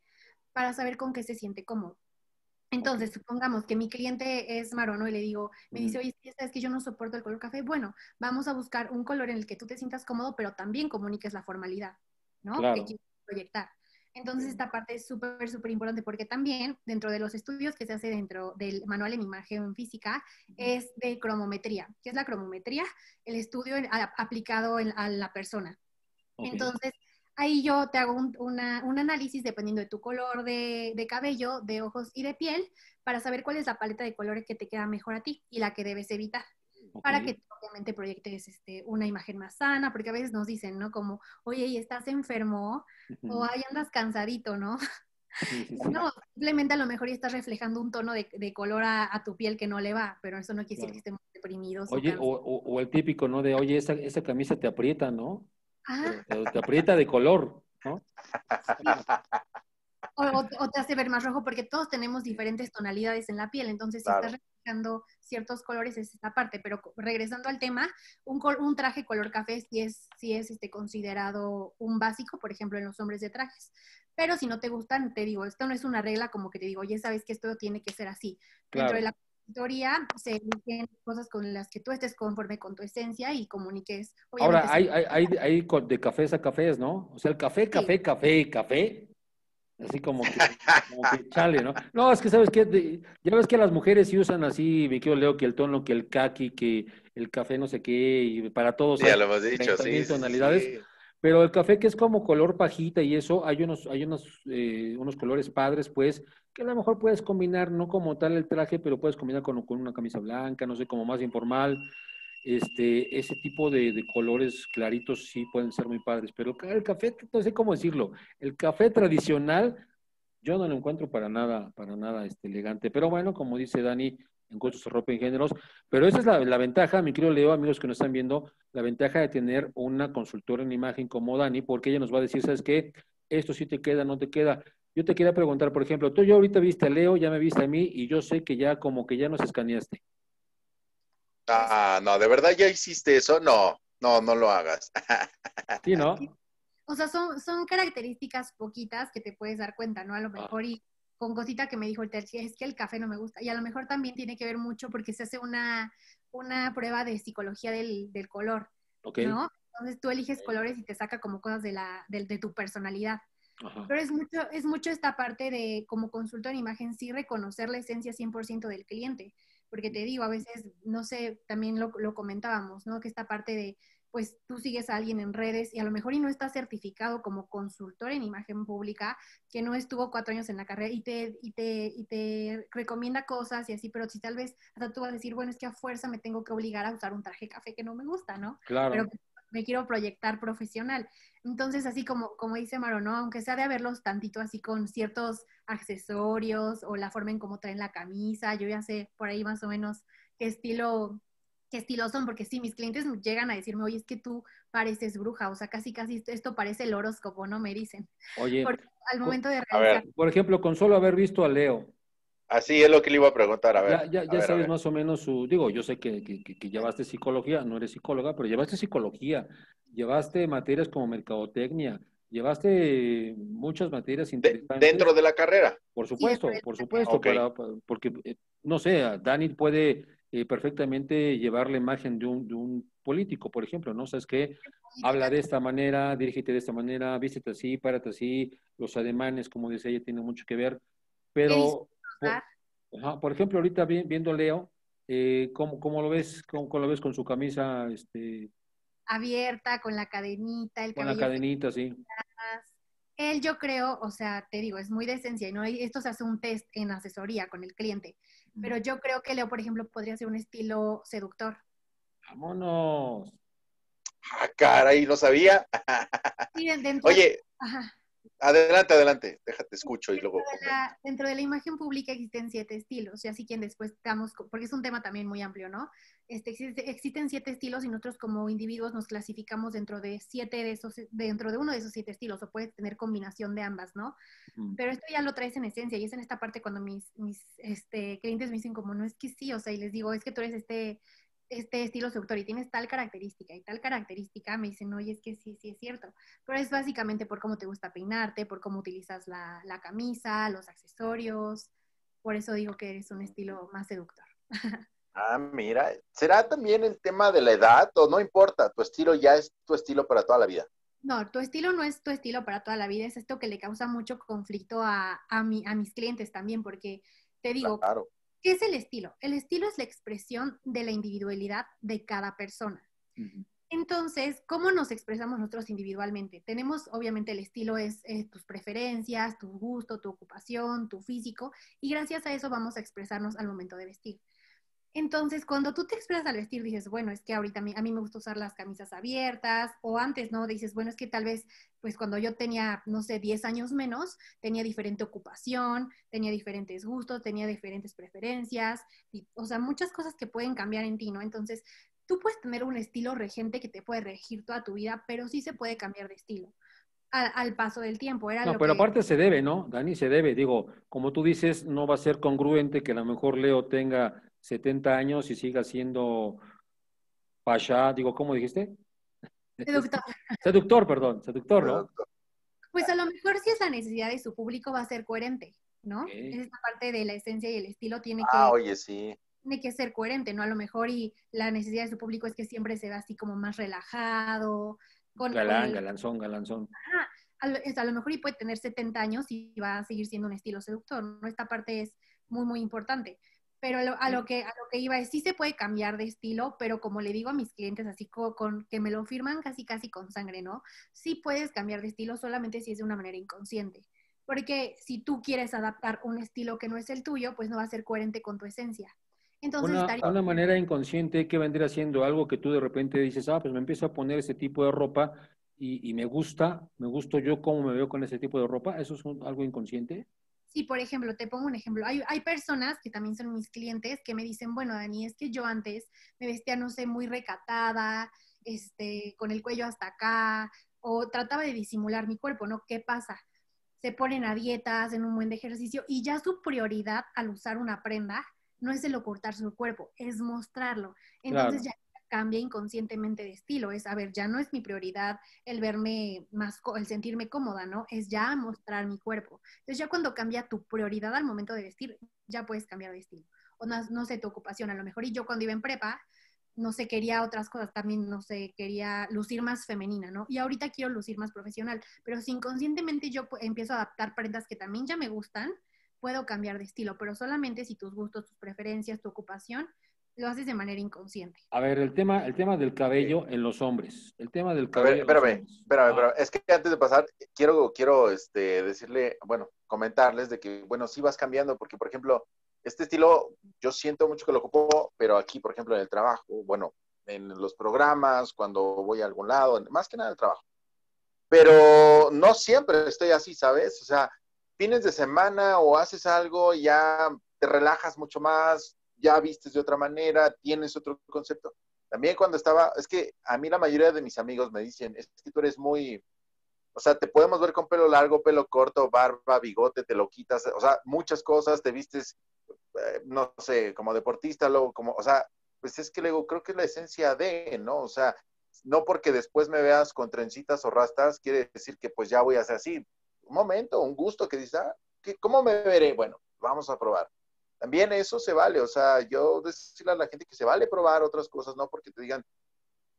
para saber con qué se siente cómodo. Entonces, supongamos que mi cliente es marono y le digo, me dice, oye, es que yo no soporto el color café. Bueno, vamos a buscar un color en el que tú te sientas cómodo, pero también comuniques la formalidad, ¿no? Proyectar. Entonces, esta parte es súper, súper importante porque también dentro de los estudios que se hace dentro del manual en imagen física es de cromometría. ¿Qué es la cromometría? El estudio aplicado a la persona. Entonces, ahí yo te hago un, análisis dependiendo de tu color de, de, cabello, de ojos y de piel para saber cuál es la paleta de colores que te queda mejor a ti y la que debes evitar. Para que obviamente proyectes este, una imagen más sana, porque a veces nos dicen, ¿no? Como, oye, ¿y estás enfermo? O ahí andas cansadito, ¿no? No, simplemente a lo mejor ya estás reflejando un tono de, color a, tu piel que no le va, pero eso no quiere decir que estemos deprimidos. Oye, o, el típico, ¿no? De, oye, esa, esa camisa te aprieta, ¿no? Ah. Te, aprieta de color, ¿no? O, te hace ver más rojo porque todos tenemos diferentes tonalidades en la piel, entonces si estás ciertos colores es esta parte, pero regresando al tema, un, un traje color café sí es, sí es este, considerado un básico, por ejemplo, en los hombres de trajes. Pero si no te gustan, te digo, esto no es una regla como que te digo, oye, sabes que esto tiene que ser así. Dentro de la consultoría se eligen cosas con las que tú estés conforme con tu esencia y comuniques. Ahora, hay, hay, hay, hay, de cafés a cafés, ¿no? O sea, el café, café, café, café, Así como que, como que, chale, ¿no? No, es que sabes que ya ves que las mujeres sí usan así, me quiero leo que el tono, que el kaki, que el café no sé qué, y para todos. Ya lo hemos dicho, sí, tonalidades. Pero el café que es como color pajita y eso, hay unos, hay unos, eh, unos colores padres, pues, que a lo mejor puedes combinar, no como tal el traje, pero puedes combinar con, con una camisa blanca, no sé, como más informal. Este, ese tipo de, colores claritos sí pueden ser muy padres, pero el café, no sé cómo decirlo, el café tradicional yo no lo encuentro para nada, para nada este, elegante. Pero bueno, como dice Dani, en gustos se rompen géneros. Pero esa es la, ventaja, mi querido Leo, amigos que nos están viendo, la ventaja de tener una consultora en imagen como Dani, porque ella nos va a decir, ¿sabes qué? Esto sí te queda, no te queda. Yo te quería preguntar, por ejemplo, tú ya ahorita viste a Leo, ya me viste a mí, y yo sé que ya como que ya nos escaneaste. Ah, no, ¿de verdad ya hiciste eso? No, no, no lo hagas. Sí, ¿no? O sea, son, son características poquitas que te puedes dar cuenta, ¿no? A lo ah. mejor y con cosita que me dijo el tercio, es que el café no me gusta. Y a lo mejor también tiene que ver mucho porque se hace una, una prueba de psicología del, del color, ¿no? Entonces tú eliges colores y te saca como cosas de, la, de, de tu personalidad. Pero es mucho, es mucho esta parte de, como consultor en imagen, sí reconocer la esencia 100% del cliente. Porque te digo, a veces, no sé, también lo, lo comentábamos, ¿no? Que esta parte de, pues tú sigues a alguien en redes y a lo mejor y no está certificado como consultor en imagen pública, que no estuvo cuatro años en la carrera y te, y te, y te recomienda cosas y así, pero si tal vez hasta tú vas a decir, bueno, es que a fuerza me tengo que obligar a usar un traje café que no me gusta, ¿no? Claro. Pero me quiero proyectar profesional. Entonces, así como, como dice Maro, ¿no? Aunque sea de haberlos tantito así con ciertos accesorios o la forma en cómo traen la camisa, yo ya sé por ahí más o menos qué estilo qué estilos son, porque sí, mis clientes llegan a decirme, oye, es que tú pareces bruja, o sea, casi, casi esto parece el horóscopo, ¿no? Me dicen. Oye. al momento de realizar... Por ejemplo, con solo haber visto a Leo. Así es lo que le iba a preguntar, a ver. Ya, ya, sabes más o menos su, digo, yo sé que, que, llevaste psicología, no eres psicóloga, pero llevaste psicología, llevaste materias como mercadotecnia, llevaste muchas materias interesantes. dentro de la carrera. Por supuesto, por supuesto, porque, eh, no sé, Dani puede eh, perfectamente llevar la imagen de un, de un político, por ejemplo, ¿no? Sabes que habla de esta manera, dirígete de esta manera, vístete así, párate así, los ademanes, como dice ella, tiene mucho que ver, pero, por, ejemplo, ahorita viendo Leo, eh, ¿cómo, ¿cómo, lo ves? ¿Cómo, lo ves con su camisa? Este... Abierta, con la cadenita, el Con la cadenita, sí. Él, yo creo, o sea, te digo, es muy de esencia y no esto se hace un test en asesoría con el cliente. Pero yo creo que Leo, por ejemplo, podría ser un estilo seductor. Vámonos. Ah, caray, no sabía. Sí, dentro, Oye, adelante, adelante, déjate, escucho y luego. dentro de la imagen pública existen siete estilos, y así quien después estamos, porque es un tema también muy amplio, ¿no? Este, existen siete estilos y nosotros como individuos nos clasificamos dentro de siete de esos, dentro de uno de esos siete estilos, o puedes tener combinación de ambas, ¿no? Pero esto ya lo traes en esencia, y es en esta parte cuando mis, mis este, clientes me dicen como, no es que sí, o sea, y les digo, es que tú eres este este estilo seductor y tienes tal característica y tal característica, me dicen, oye, es que sí, sí es cierto. Pero es básicamente por cómo te gusta peinarte, por cómo utilizas la, la camisa, los accesorios. Por eso digo que eres un estilo más seductor. Ah, mira, ¿será también el tema de la edad o no importa? Tu estilo ya es tu estilo para toda la vida. No, tu estilo no es tu estilo para toda la vida, es esto que le causa mucho conflicto a, a, mi, a mis clientes también, porque te digo, claro. ¿Qué es el estilo? El estilo es la expresión de la individualidad de cada persona. Entonces, ¿cómo nos expresamos nosotros individualmente? Tenemos, obviamente, el estilo es tus preferencias, tu gusto, tu ocupación, tu físico, y gracias a eso vamos a expresarnos al momento de vestir. Entonces, cuando tú te expresas al vestir, dices, bueno, es que ahorita a mí, a mí, me gusta usar las camisas abiertas, o antes, ¿no? Dices, bueno, es que tal vez, pues cuando yo tenía, no sé, 10 años menos, tenía diferente ocupación, tenía diferentes gustos, tenía diferentes preferencias, y, o sea, muchas cosas que pueden cambiar en ti, ¿no? Entonces, tú puedes tener un estilo regente que te puede regir toda tu vida, pero sí se puede cambiar de estilo. Al, paso del tiempo. Era no, pero aparte se debe, ¿no? Dani, se debe. Digo, como tú dices, no va a ser congruente que a lo mejor Leo tenga 70 años y siga siendo Pasha, digo, ¿cómo dijiste? Seductor. seductor, perdón, seductor, ¿no? Pues a lo mejor si es la necesidad de su público va a ser coherente, ¿no? Esa parte de la esencia y el estilo tiene ah, que... oye, sí. Tiene que ser coherente, ¿no? A lo mejor y la necesidad de su público es que siempre se ve así como más relajado. Con, Galán, galanzón, galanzón. a, lo, a lo mejor y puede tener 70 años y va a seguir siendo un estilo seductor, ¿no? Esta parte es muy, muy importante pero a lo, que, a lo que iba es, sí se puede cambiar de estilo, pero como le digo a mis clientes, así con, que me lo firman casi casi con sangre, ¿no? Sí puedes cambiar de estilo solamente si es de una manera inconsciente. Porque si tú quieres adaptar un estilo que no es el tuyo, pues no va a ser coherente con tu esencia. Entonces, una, una manera inconsciente que vendría siendo algo que tú de repente dices, ah, pues me empiezo a poner ese tipo de ropa y, y me gusta, me gusto yo cómo me veo con ese tipo de ropa, ¿eso es algo inconsciente? Sí, por ejemplo, te pongo un ejemplo. Hay, hay, personas que también son mis clientes que me dicen, bueno, Dani, es que yo antes me vestía, no sé, muy recatada, este, con el cuello hasta acá, o trataba de disimular mi cuerpo, ¿no? ¿Qué pasa? Se ponen a dietas, hacen un buen de ejercicio y ya su prioridad al usar una prenda no es el ocultar su cuerpo, es mostrarlo. Entonces ya cambia inconscientemente de estilo. Es, a ver, ya no es mi prioridad el verme más, el sentirme cómoda, ¿no? Es ya mostrar mi cuerpo. Entonces ya cuando cambia tu prioridad al momento de vestir, ya puedes cambiar de estilo. O no, no sé, tu ocupación a lo mejor. Y yo cuando iba en prepa, no sé, quería otras cosas, también, no sé, quería lucir más femenina, ¿no? Y ahorita quiero lucir más profesional, pero si inconscientemente yo empiezo a adaptar prendas que también ya me gustan, puedo cambiar de estilo, pero solamente si tus gustos, tus preferencias, tu ocupación lo haces de manera inconsciente. A ver, el tema, el tema del cabello en los hombres. El tema del cabello. espérame, espérame, espérame, Es que antes de pasar, quiero, quiero este, decirle, bueno, comentarles de que, bueno, sí vas cambiando, porque, por ejemplo, este estilo yo siento mucho que lo ocupo, pero aquí, por ejemplo, en el trabajo, bueno, en los programas, cuando voy a algún lado, más que nada el trabajo. Pero no siempre estoy así, ¿sabes? O sea, fines de semana o haces algo y ya te relajas mucho más, ya vistes de otra manera, tienes otro concepto. También cuando estaba, es que a mí la mayoría de mis amigos me dicen, es que tú eres muy, o sea, te podemos ver con pelo largo, pelo corto, barba, bigote, te lo quitas, o sea, muchas cosas, te vistes, eh, no sé, como deportista, luego como, o sea, pues es que luego creo que es la esencia de, ¿no? O sea, no porque después me veas con trencitas o rastas, quiere decir que pues ya voy a hacer así. Un momento, un gusto que dices, ah, ¿cómo me veré? Bueno, vamos a probar también eso se vale, o sea, yo decirle a la gente que se vale probar otras cosas, no porque te digan,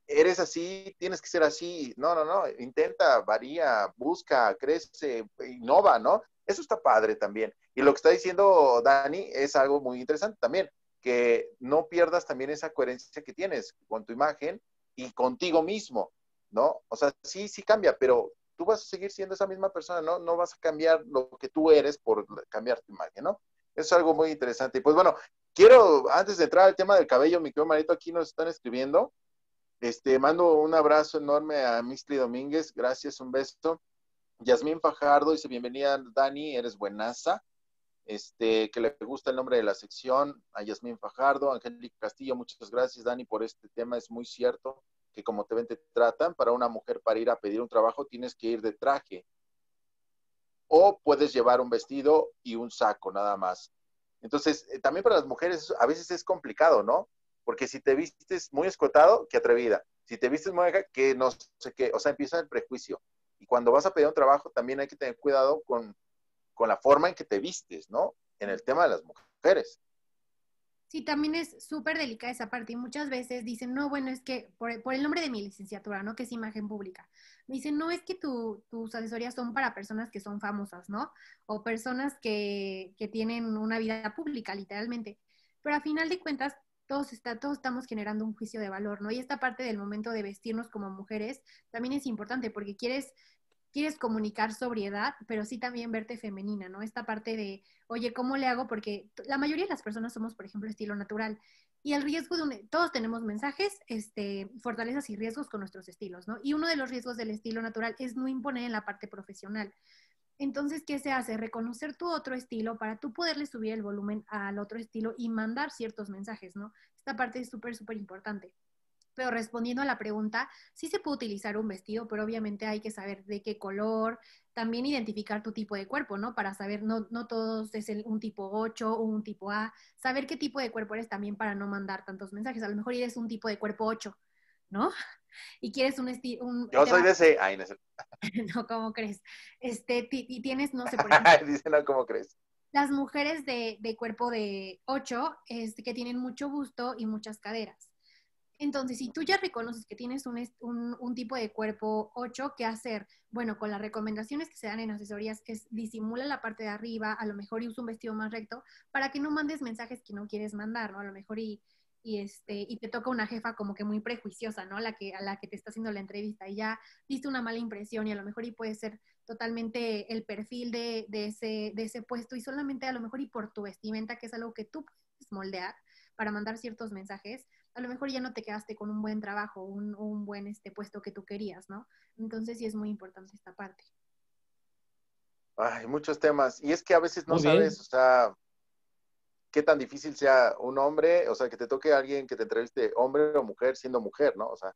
eres así, tienes que ser así, no, no, no, intenta, varía, busca, crece, innova, ¿no? Eso está padre también. Y lo que está diciendo Dani es algo muy interesante también, que no pierdas también esa coherencia que tienes con tu imagen y contigo mismo, ¿no? O sea, sí, sí cambia, pero tú vas a seguir siendo esa misma persona, ¿no? No vas a cambiar lo que tú eres por cambiar tu imagen, ¿no? Es algo muy interesante. Y pues bueno, quiero, antes de entrar al tema del cabello, mi querido Marito, aquí nos están escribiendo. Este, mando un abrazo enorme a Mistri Domínguez, gracias, un beso. Yasmín Fajardo dice, bienvenida Dani, eres buenaza. Este, que le gusta el nombre de la sección, a Yasmín Fajardo, Angélica Castillo, muchas gracias Dani por este tema, es muy cierto que como te ven te tratan, para una mujer para ir a pedir un trabajo tienes que ir de traje, o puedes llevar un vestido y un saco nada más. Entonces, eh, también para las mujeres a veces es complicado, ¿no? Porque si te vistes muy escotado, qué atrevida. Si te vistes muy que no sé qué, o sea, empieza el prejuicio. Y cuando vas a pedir un trabajo, también hay que tener cuidado con, con la forma en que te vistes, ¿no? En el tema de las mujeres. Sí, también es súper delicada esa parte y muchas veces dicen, no, bueno, es que por, el nombre de mi licenciatura, ¿no? Que es imagen pública. Me dicen, no, es que tus asesorías son para personas que son famosas, ¿no? O personas que, que tienen una vida pública, literalmente. Pero a final de cuentas, todos, está, todos estamos generando un juicio de valor, ¿no? Y esta parte del momento de vestirnos como mujeres también es importante porque quieres quieres comunicar sobriedad, pero sí también verte femenina, ¿no? Esta parte de, oye, ¿cómo le hago? Porque la mayoría de las personas somos, por ejemplo, estilo natural. Y el riesgo de un, todos tenemos mensajes, este, fortalezas y riesgos con nuestros estilos, ¿no? Y uno de los riesgos del estilo natural es no imponer en la parte profesional. Entonces, ¿qué se hace? Reconocer tu otro estilo para tú poderle subir el volumen al otro estilo y mandar ciertos mensajes, ¿no? Esta parte es súper, súper importante. Pero respondiendo a la pregunta, sí se puede utilizar un vestido, pero obviamente hay que saber de qué color, también identificar tu tipo de cuerpo, ¿no? Para saber, no, no todos es un tipo 8 o un tipo A, saber qué tipo de cuerpo eres también para no mandar tantos mensajes. A lo mejor eres un tipo de cuerpo 8, ¿no? Y quieres un estilo... Yo soy de ese... Ay, no, no, ¿cómo crees? Este, y tienes, no sé, por ejemplo... Dice, no, ¿cómo crees? Las mujeres de, de cuerpo de 8, este, que tienen mucho busto y muchas caderas entonces, si tú ya reconoces que tienes un, tipo de cuerpo 8, ¿qué hacer? Bueno, con las recomendaciones que se dan en asesorías es disimula la parte de arriba, a lo mejor y usa un vestido más recto, para que no mandes mensajes que no quieres mandar, ¿no? A lo mejor y, este, y te toca una jefa como que muy prejuiciosa, ¿no? La que, a la que te está haciendo la entrevista y ya diste una mala impresión y a lo mejor y puede ser totalmente el perfil de, de, ese, de ese puesto y solamente a lo mejor y por tu vestimenta, que es algo que tú puedes moldear para mandar ciertos mensajes, a lo mejor ya no te quedaste con un buen trabajo, un, un buen este, puesto que tú querías, ¿no? Entonces sí es muy importante esta parte. Hay muchos temas. Y es que a veces no sabes, o sea, qué tan difícil sea un hombre, o sea, que te toque a alguien que te entreviste hombre o mujer siendo mujer, ¿no? O sea,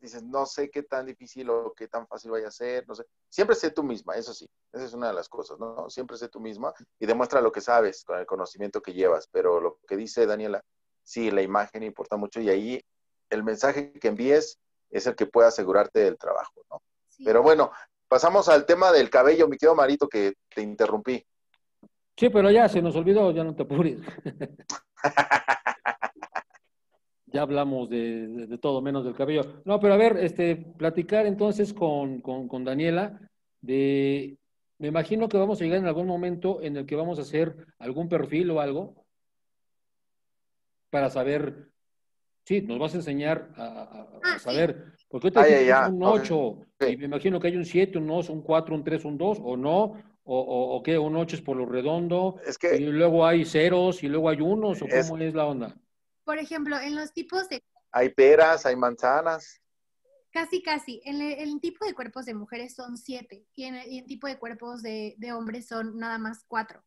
dices, no sé qué tan difícil o qué tan fácil vaya a ser, no sé. Siempre sé tú misma, eso sí, esa es una de las cosas, ¿no? Siempre sé tú misma y demuestra lo que sabes con el conocimiento que llevas, pero lo que dice Daniela, sí, la imagen importa mucho y ahí el mensaje que envíes es el que puede asegurarte del trabajo, ¿no? Pero bueno, pasamos al tema del cabello, mi querido Marito, que te interrumpí. Sí, pero ya se nos olvidó, ya no te apures. ya hablamos de, todo menos del cabello. No, pero a ver, este, platicar entonces con, con Daniela de, me imagino que vamos a llegar en algún momento en el que vamos a hacer algún perfil o algo para saber, sí, nos vas a enseñar a, ah, saber, porque ahorita hay un 8, y me imagino que hay un 7, un 2, un 4, un 3, un 2, o no, o, o, qué, un 8 es por lo redondo, es que, y luego hay ceros, y luego hay unos, o cómo es la onda. Por ejemplo, en los tipos de... Hay peras, hay manzanas. Casi, casi. En el, tipo de cuerpos de mujeres son siete y en el, tipo de cuerpos de, de, hombres son nada más cuatro.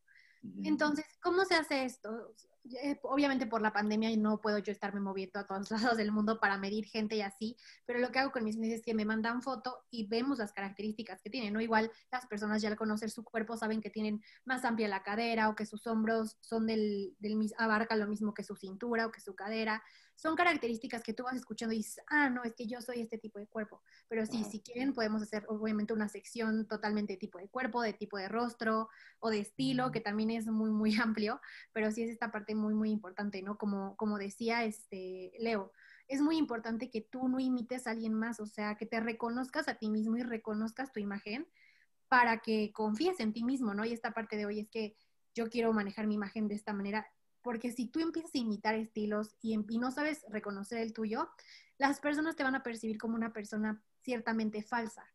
Entonces, ¿cómo se hace esto? Eh, obviamente por la pandemia no puedo yo estarme moviendo a todos lados del mundo para medir gente y así, pero lo que hago con mis clientes es que me mandan foto y vemos las características que tienen, ¿no? Igual las personas ya al conocer su cuerpo saben que tienen más amplia la cadera o que sus hombros son del, del abarca lo mismo que su cintura o que su cadera son características que tú vas escuchando y dices, ah, no, es que yo soy este tipo de cuerpo. Pero sí, si quieren, podemos hacer obviamente una sección totalmente de tipo de cuerpo, de tipo de rostro o de estilo, que también es muy, muy amplio, pero sí es esta parte muy, muy importante, ¿no? Como, como decía este Leo, es muy importante que tú no imites a alguien más, o sea, que te reconozcas a ti mismo y reconozcas tu imagen para que confíes en ti mismo, ¿no? Y esta parte de hoy es que yo quiero manejar mi imagen de esta manera, porque si tú empiezas a imitar estilos y, no sabes reconocer el tuyo, las personas te van a percibir como una persona ciertamente falsa.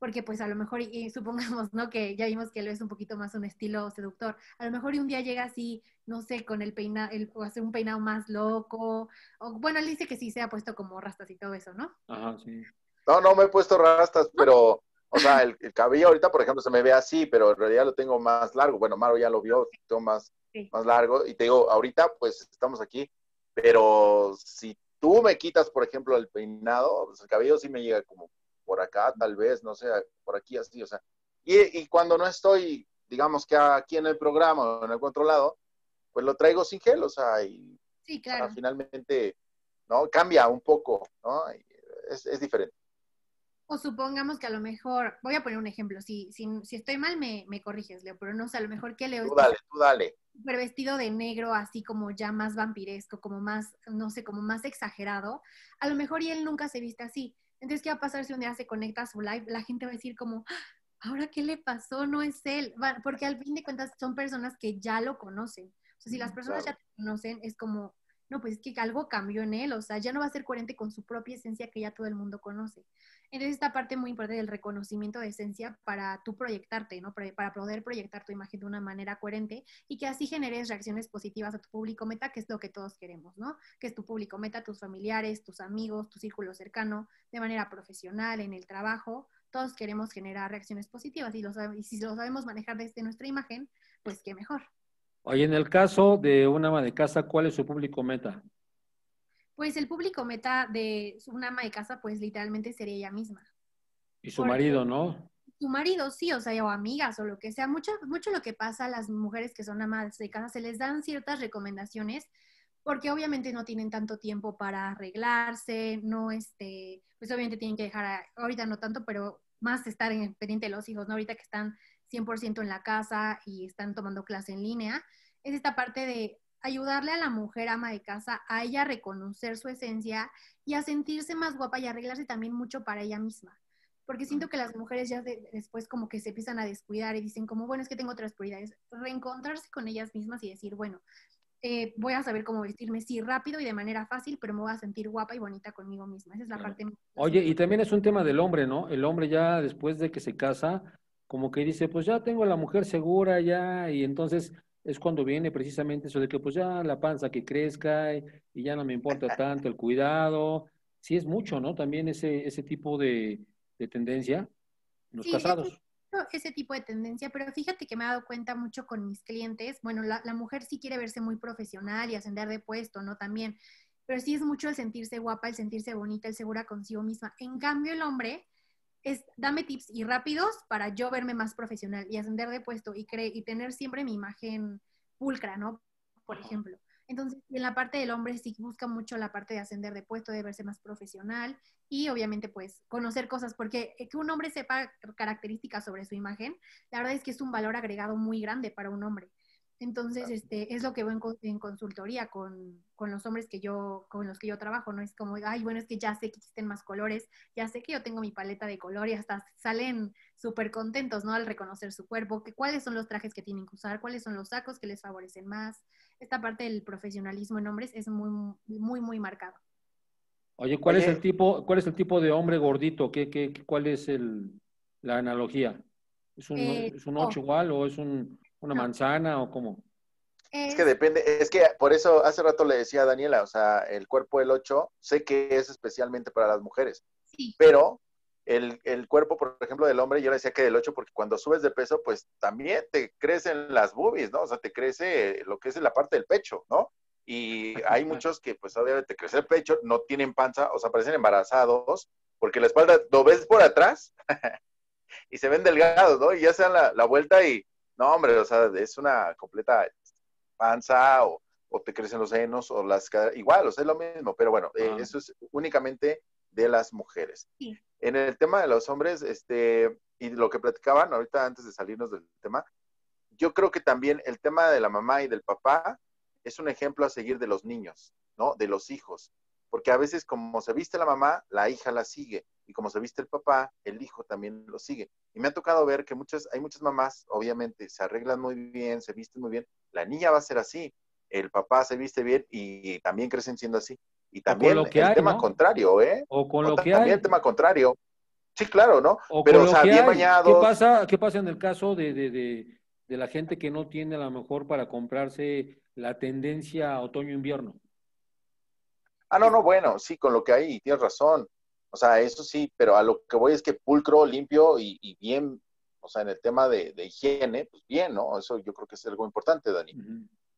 Porque pues a lo mejor, y, supongamos, ¿no? Que ya vimos que lo es un poquito más un estilo seductor. A lo mejor y un día llega así, no sé, con el peinado, o hace un peinado más loco. O bueno, él dice que sí se ha puesto como rastas y todo eso, ¿no? Ajá, sí. No, no me he puesto rastas, pero, o sea, el, cabello ahorita, por ejemplo, se me ve así, pero en realidad lo tengo más largo. Bueno, Maro ya lo vio, tengo más, más largo. Y te digo, ahorita pues estamos aquí, pero si tú me quitas, por ejemplo, el peinado, pues el cabello sí me llega como por acá, tal vez, no sé, por aquí así, o sea. Y, y cuando no estoy, digamos que aquí en el programa o en el controlado, pues lo traigo sin gel, o sea, y sí, claro. finalmente, ¿no? Cambia un poco, ¿no? Es, es diferente. O supongamos que a lo mejor, voy a poner un ejemplo, si, si, si estoy mal me, me, corriges, Leo, pero no sé, a lo mejor que Leo... Tú dale, tú dale. Super vestido de negro, así como ya más vampiresco, como más, no sé, como más exagerado, a lo mejor y él nunca se viste así. Entonces, ¿qué va a pasar si un día se conecta a su live? La gente va a decir como, ah, ¿ahora qué le pasó? No es él. Porque al fin de cuentas son personas que ya lo conocen. O sea, si las personas ya te conocen, es como, no, pues es que algo cambió en él, o sea, ya no va a ser coherente con su propia esencia que ya todo el mundo conoce. Entonces, esta parte muy importante del reconocimiento de esencia para tú proyectarte, ¿no? Para, poder proyectar tu imagen de una manera coherente y que así generes reacciones positivas a tu público meta, que es lo que todos queremos, ¿no? Que es tu público meta, tus familiares, tus amigos, tu círculo cercano, de manera profesional, en el trabajo. Todos queremos generar reacciones positivas y, y si lo sabemos manejar desde nuestra imagen, pues qué mejor. Oye, en el caso de una ama de casa, ¿cuál es su público meta? Pues el público meta de una ama de casa, pues literalmente sería ella misma. Y su marido, ¿no? Su marido, sí, o sea, o amigas o lo que sea. Mucho, mucho lo que pasa a las mujeres que son amas de casa, se les dan ciertas recomendaciones porque obviamente no tienen tanto tiempo para arreglarse, no, este, pues obviamente tienen que dejar, ahorita no tanto, pero más estar en pendiente de los hijos, ¿no? Ahorita que están 100% en la casa y están tomando clase en línea, es esta parte de ayudarle a la mujer ama de casa a ella reconocer su esencia y a sentirse más guapa y arreglarse también mucho para ella misma. Porque siento que las mujeres ya después como que se empiezan a descuidar y dicen como, bueno, es que tengo otras prioridades. Reencontrarse con ellas mismas y decir, bueno, eh, voy a saber cómo vestirme, sí, rápido y de manera fácil, pero me voy a sentir guapa y bonita conmigo misma. Esa es la parte. Oye, y también es un tema del hombre, ¿no? El hombre ya después de que se casa, como que dice, pues ya tengo a la mujer segura ya, y entonces es cuando viene precisamente eso de que pues ya la panza que crezca y, ya no me importa tanto el cuidado. Sí es mucho, ¿no? También ese, ese tipo de, tendencia en los casados. Ese, tipo de tendencia, pero fíjate que me he dado cuenta mucho con mis clientes. Bueno, la, la mujer sí quiere verse muy profesional y ascender de puesto, ¿no? También. Pero sí es mucho el sentirse guapa, el sentirse bonita, el segura consigo misma. En cambio, el hombre es dame tips y rápidos para yo verme más profesional y ascender de puesto y, y tener siempre mi imagen pulcra, ¿no? Por ejemplo. Entonces, en la parte del hombre sí busca mucho la parte de ascender de puesto, de verse más profesional y obviamente pues conocer cosas, porque que un hombre sepa características sobre su imagen, la verdad es que es un valor agregado muy grande para un hombre. Entonces, este, es lo que veo en, consultoría con, los hombres que yo, con los que yo trabajo, ¿no? Es como, ay, bueno, es que ya sé que existen más colores, ya sé que yo tengo mi paleta de color y hasta salen súper contentos, ¿no? Al reconocer su cuerpo, que cuáles son los trajes que tienen que usar, cuáles son los sacos que les favorecen más. Esta parte del profesionalismo en hombres es muy, muy, muy marcado. Oye, ¿cuál es el tipo, cuál es el tipo de hombre gordito? ¿Qué, qué, cuál es el, la analogía? ¿Es un, eh, ¿es un ocho igual o es un ¿Una manzana o cómo? Es que depende, es que por eso hace rato le decía a Daniela, o sea, el cuerpo del 8 sé que es especialmente para las mujeres, sí. pero el, el, cuerpo, por ejemplo, del hombre, yo le decía que del 8 porque cuando subes de peso, pues también te crecen las boobies, ¿no? O sea, te crece lo que es la parte del pecho, ¿no? Y hay muchos que pues obviamente te crece el pecho, no tienen panza, o sea, parecen embarazados, porque la espalda lo ves por atrás y se ven delgados, ¿no? Y ya se dan la, la vuelta y no, hombre, o sea, es una completa panza o, te crecen los senos o las igual, o sea, es lo mismo, pero bueno, eh, ah. eso es únicamente de las mujeres. En el tema de los hombres, este, y lo que platicaban ahorita antes de salirnos del tema, yo creo que también el tema de la mamá y del papá es un ejemplo a seguir de los niños, ¿no? De los hijos porque a veces como se viste la mamá, la hija la sigue, y como se viste el papá, el hijo también lo sigue. Y me ha tocado ver que muchas, hay muchas mamás, obviamente, se arreglan muy bien, se visten muy bien, la niña va a ser así, el papá se viste bien y también crecen siendo así. Y también el tema contrario, ¿eh? O con lo que también el tema contrario. Sí, claro, ¿no? Pero, o sea, bien bañados. ¿Qué pasa, ¿Qué pasa en el caso de, de, de, de la gente que no tiene a lo mejor para comprarse la tendencia otoño-invierno? Ah, no, no, bueno, sí, con lo que hay, tienes razón. O sea, eso sí, pero a lo que voy es que pulcro, limpio y, bien, o sea, en el tema de, higiene, pues bien, ¿no? Eso yo creo que es algo importante, Dani.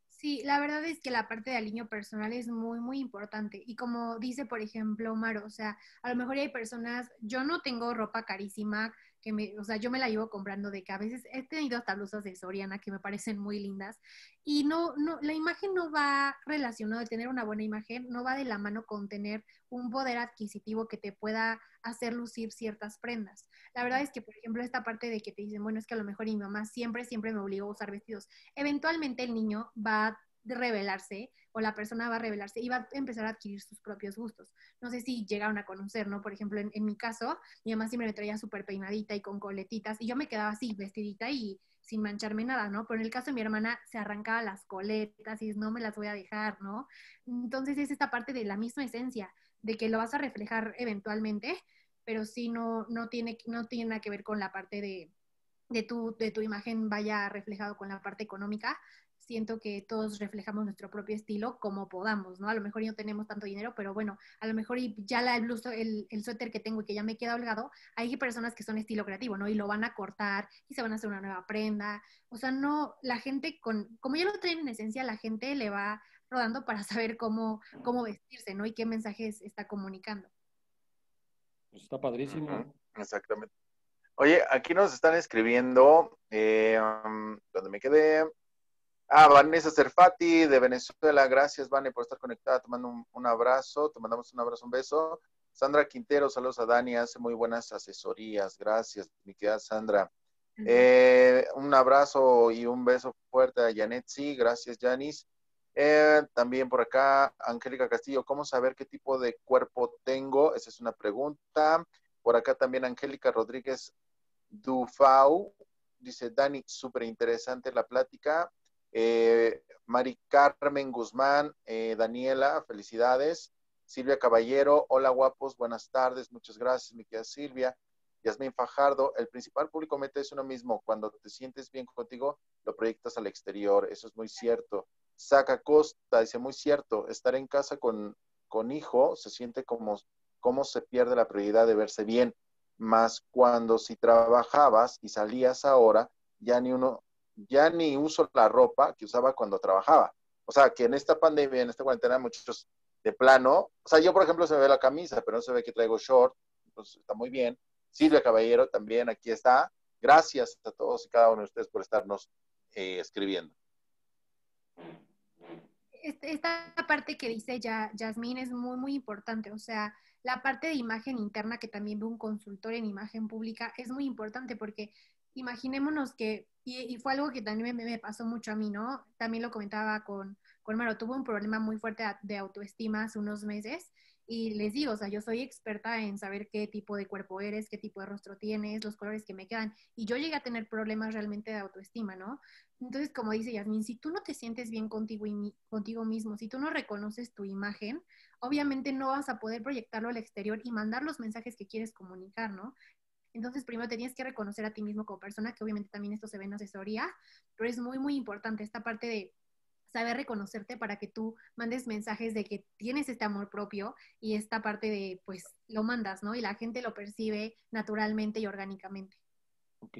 Sí, la verdad es que la parte de aliño personal es muy, muy importante. Y como dice, por ejemplo, Omar, o sea, a lo mejor hay personas, yo no tengo ropa carísima, que me, o sea, yo me la llevo comprando de que a veces he tenido hasta blusas de Soriana que me parecen muy lindas y no, no, la imagen no va relacionada, tener una buena imagen, no va de la mano con tener un poder adquisitivo que te pueda hacer lucir ciertas prendas. La verdad es que, por ejemplo, esta parte de que te dicen, bueno, es que a lo mejor mi mamá siempre, siempre me obligó a usar vestidos. Eventualmente el niño va revelarse o la persona va a revelarse y va a empezar a adquirir sus propios gustos. No sé si llegaron a conocer, ¿no? Por ejemplo, en, mi caso, mi mamá siempre me traía súper peinadita y con coletitas y yo me quedaba así, vestidita y sin mancharme nada, ¿no? Pero en el caso de mi hermana se arrancaba las coletas y no me las voy a dejar, ¿no? Entonces es esta parte de la misma esencia, de que lo vas a reflejar eventualmente, pero sí no, no, tiene, no tiene nada que ver con la parte de, de tu, de tu imagen vaya reflejado con la parte económica, siento que todos reflejamos nuestro propio estilo como podamos, ¿no? A lo mejor no tenemos tanto dinero, pero bueno, a lo mejor ya la blusa, el, el suéter que tengo y que ya me queda holgado, hay personas que son estilo creativo, ¿no? Y lo van a cortar y se van a hacer una nueva prenda. O sea, no, la gente con, como ya lo traen en esencia, la gente le va rodando para saber cómo, cómo vestirse, ¿no? Y qué mensajes está comunicando. Pues está padrísimo. Exactamente. Oye, aquí nos están escribiendo, eh, um, donde me quedé, Ah, Vanessa Cerfati de Venezuela, gracias Vane por estar conectada, te mando un, abrazo, te mandamos un abrazo, un beso. Sandra Quintero, saludos a Dani, hace muy buenas asesorías, gracias, mi querida Sandra. Eh, un abrazo y un beso fuerte a Janet, sí, gracias Janis. Eh, también por acá, Angélica Castillo, ¿cómo saber qué tipo de cuerpo tengo? Esa es una pregunta. Por acá también Angélica Rodríguez Dufau, dice Dani, súper interesante la plática. Eh, Mari Carmen Guzmán, eh, Daniela, felicidades. Silvia Caballero, hola guapos, buenas tardes, muchas gracias, mi querida Silvia. Yasmín Fajardo, el principal público meta es uno mismo. Cuando te sientes bien contigo, lo proyectas al exterior. Eso es muy cierto. Saca Costa dice, muy cierto, estar en casa con, con hijo se siente como, como se pierde la prioridad de verse bien. Más cuando si trabajabas y salías ahora, ya ni uno ya ni uso la ropa que usaba cuando trabajaba. O sea, que en esta pandemia, en esta cuarentena, muchos de plano, o sea, yo por ejemplo se ve la camisa, pero no se ve que traigo short, entonces está muy bien. Silvia Caballero también aquí está. Gracias a todos y cada uno de ustedes por estarnos eh, escribiendo. Este, esta parte que dice ya Yasmín es muy, muy importante. O sea, la parte de imagen interna que también ve un consultor en imagen pública es muy importante porque imaginémonos que y, fue algo que también me, pasó mucho a mí, ¿no? También lo comentaba con, con Maro, tuve un problema muy fuerte de autoestima hace unos meses y les digo, o sea, yo soy experta en saber qué tipo de cuerpo eres, qué tipo de rostro tienes, los colores que me quedan. Y yo llegué a tener problemas realmente de autoestima, ¿no? Entonces, como dice Yasmin, si tú no te sientes bien contigo, y contigo mismo, si tú no reconoces tu imagen, obviamente no vas a poder proyectarlo al exterior y mandar los mensajes que quieres comunicar, ¿no? Entonces, primero te tienes que reconocer a ti mismo como persona, que obviamente también esto se ve en asesoría, pero es muy, muy importante esta parte de saber reconocerte para que tú mandes mensajes de que tienes este amor propio y esta parte de, pues, lo mandas, ¿no? Y la gente lo percibe naturalmente y orgánicamente. Ok.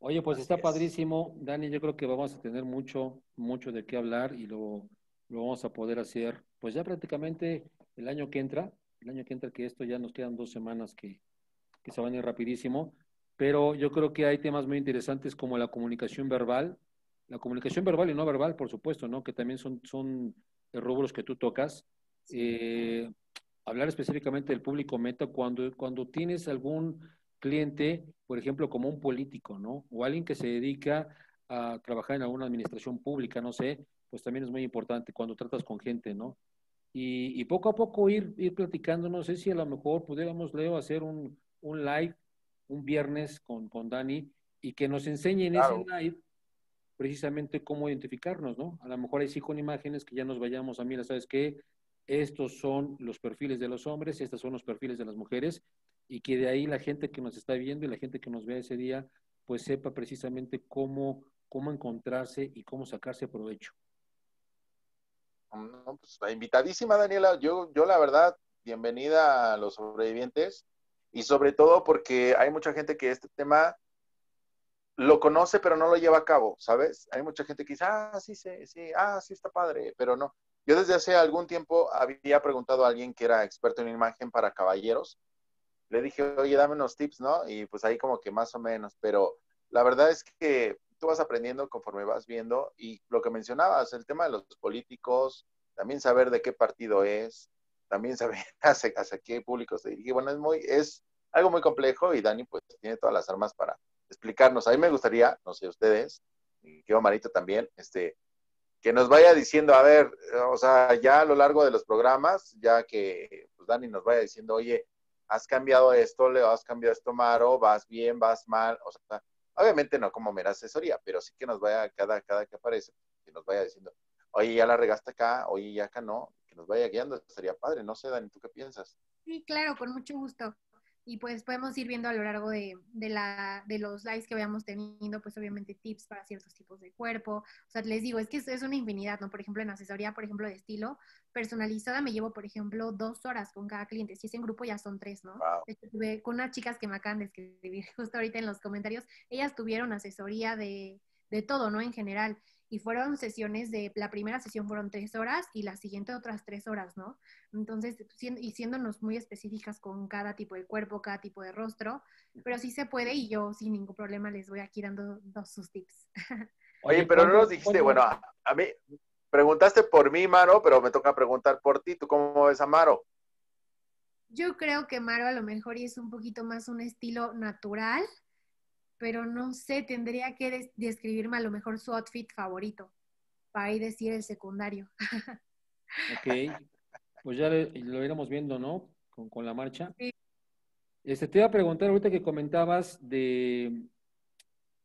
Oye, pues está padrísimo. Dani, yo creo que vamos a tener mucho, mucho de qué hablar y lo, lo vamos a poder hacer, pues ya prácticamente el año que entra, el año que entra, que esto ya nos quedan dos semanas que, que se van a ir rapidísimo, pero yo creo que hay temas muy interesantes como la comunicación verbal, la comunicación verbal y no verbal, por supuesto, ¿no? Que también son, son rubros que tú tocas. Eh, hablar específicamente del público meta cuando, cuando tienes algún cliente, por ejemplo, como un político, ¿no? O alguien que se dedica a trabajar en alguna administración pública, no sé, pues también es muy importante cuando tratas con gente, ¿no? Y, y poco a poco ir, ir platicando, no sé si a lo mejor pudiéramos, Leo, hacer un, un live un viernes con, con Dani y que nos enseñe en ese live precisamente cómo identificarnos, ¿no? A lo mejor ahí sí con imágenes que ya nos vayamos a, mira, ¿sabes qué? Estos son los perfiles de los hombres, estos son los perfiles de las mujeres, y que de ahí la gente que nos está viendo y la gente que nos vea ese día, pues sepa precisamente cómo, cómo encontrarse y cómo sacarse provecho. No, pues, invitadísima, Daniela. Yo, yo la verdad, bienvenida a los sobrevivientes y sobre todo porque hay mucha gente que este tema lo conoce pero no lo lleva a cabo, ¿sabes? Hay mucha gente que dice, ah, sí, sí, sí, ah, sí está padre, pero no. Yo desde hace algún tiempo había preguntado a alguien que era experto en imagen para caballeros. Le dije, oye, dame unos tips, ¿no? Y pues ahí como que más o menos, pero la verdad es que tú vas aprendiendo conforme vas viendo y lo que mencionabas, el tema de los políticos, también saber de qué partido es, también saber hacia, hacia qué público se dirige. Bueno, es muy, es algo muy complejo y Dani pues tiene todas las armas para explicarnos. A mí me gustaría, no sé ustedes, y que Marito también, este, que nos vaya diciendo, a ver, o sea, ya a lo largo de los programas, ya que pues, Dani nos vaya diciendo, oye, has cambiado esto, le has cambiado esto, Maro, vas bien, vas mal, o sea, Obviamente no como mera asesoría, pero sí que nos vaya cada, cada que aparece, que nos vaya diciendo, oye, ya la regaste acá, oye, ya acá no, que nos vaya guiando, estaría padre, no sé, Dani, ¿tú qué piensas? Sí, claro, con mucho gusto y pues podemos ir viendo a lo largo de, de, la, de los lives que vayamos teniendo, pues obviamente tips para ciertos tipos de cuerpo. O sea, les digo, es que es una infinidad, ¿no? Por ejemplo, en asesoría, por ejemplo, de estilo personalizada, me llevo, por ejemplo, dos horas con cada cliente. Si es en grupo, ya son tres, ¿no? Estuve con unas chicas que me acaban de escribir justo ahorita en los comentarios, ellas tuvieron asesoría de, de todo, ¿no? En general y fueron sesiones de, la primera sesión fueron tres horas y la siguiente otras tres horas, ¿no? Entonces, y siéndonos muy específicas con cada tipo de cuerpo, cada tipo de rostro, pero sí se puede y yo sin ningún problema les voy aquí dando dos sus tips. Oye, pero no nos dijiste, bueno, a, a, mí, preguntaste por mí, Maro, pero me toca preguntar por ti, ¿tú cómo ves a Maro? Yo creo que Maro a lo mejor es un poquito más un estilo natural, pero no sé, tendría que describirme a lo mejor su outfit favorito para ir decir el secundario. ok, pues ya lo iremos viendo, ¿no? Con, la marcha. Sí. Este, te iba a preguntar ahorita que comentabas de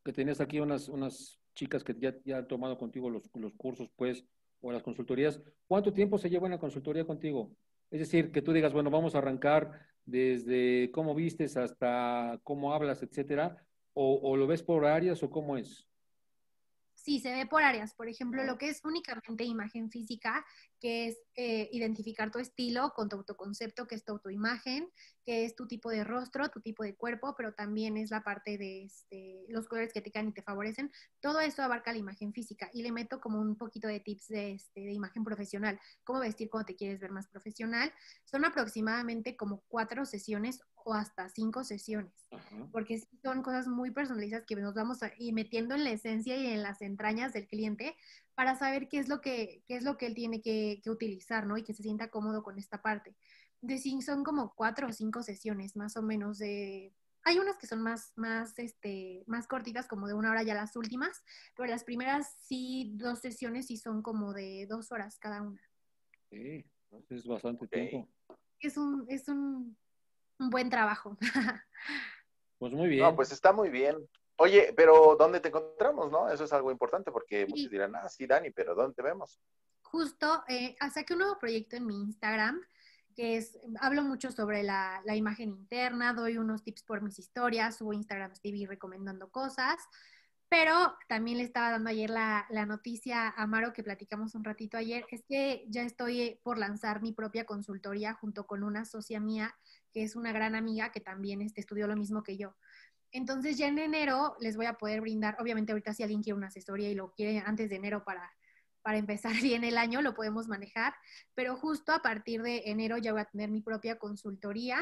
que tenías aquí unas, unas chicas que ya, ya han tomado contigo los, los cursos, pues, o las consultorías. ¿Cuánto tiempo se lleva en la consultoría contigo? Es decir, que tú digas, bueno, vamos a arrancar desde cómo vistes hasta cómo hablas, etcétera, o, lo ves por áreas o cómo es? Sí, se ve por áreas. Por ejemplo, lo que es únicamente imagen física, que es eh, identificar tu estilo con tu autoconcepto, que es tu autoimagen, que es tu tipo de rostro, tu tipo de cuerpo, pero también es la parte de este, los colores que te caen y te favorecen. Todo eso abarca la imagen física y le meto como un poquito de tips de, este, de imagen profesional, cómo vestir cuando te quieres ver más profesional. Son aproximadamente como cuatro sesiones o hasta cinco sesiones, porque son cosas muy personalizadas que nos vamos a ir metiendo en la esencia y en las entrañas del cliente para saber qué es lo que, qué es lo que él tiene que, utilizar, ¿no? Y que se sienta cómodo con esta parte. De sí, son como cuatro o cinco sesiones más o menos de... Hay unas que son más, más, este, más cortitas, como de una hora ya las últimas, pero las primeras sí, dos sesiones sí son como de dos horas cada una. Sí, es bastante tiempo. Es un, es un un buen trabajo. Pues muy bien. No, pues está muy bien. Oye, pero ¿dónde te encontramos, no? Eso es algo importante porque muchos dirán, ah, sí, Dani, pero ¿dónde te vemos? Justo, eh, saqué un nuevo proyecto en mi Instagram, que es, hablo mucho sobre la, la, imagen interna, doy unos tips por mis historias, subo Instagram TV recomendando cosas, pero también le estaba dando ayer la, la noticia a Maro que platicamos un ratito ayer, es que ya estoy por lanzar mi propia consultoría junto con una socia mía que es una gran amiga que también este, estudió lo mismo que yo. Entonces ya en enero les voy a poder brindar, obviamente ahorita si alguien quiere una asesoría y lo quiere antes de enero para, para empezar bien el año, lo podemos manejar, pero justo a partir de enero ya voy a tener mi propia consultoría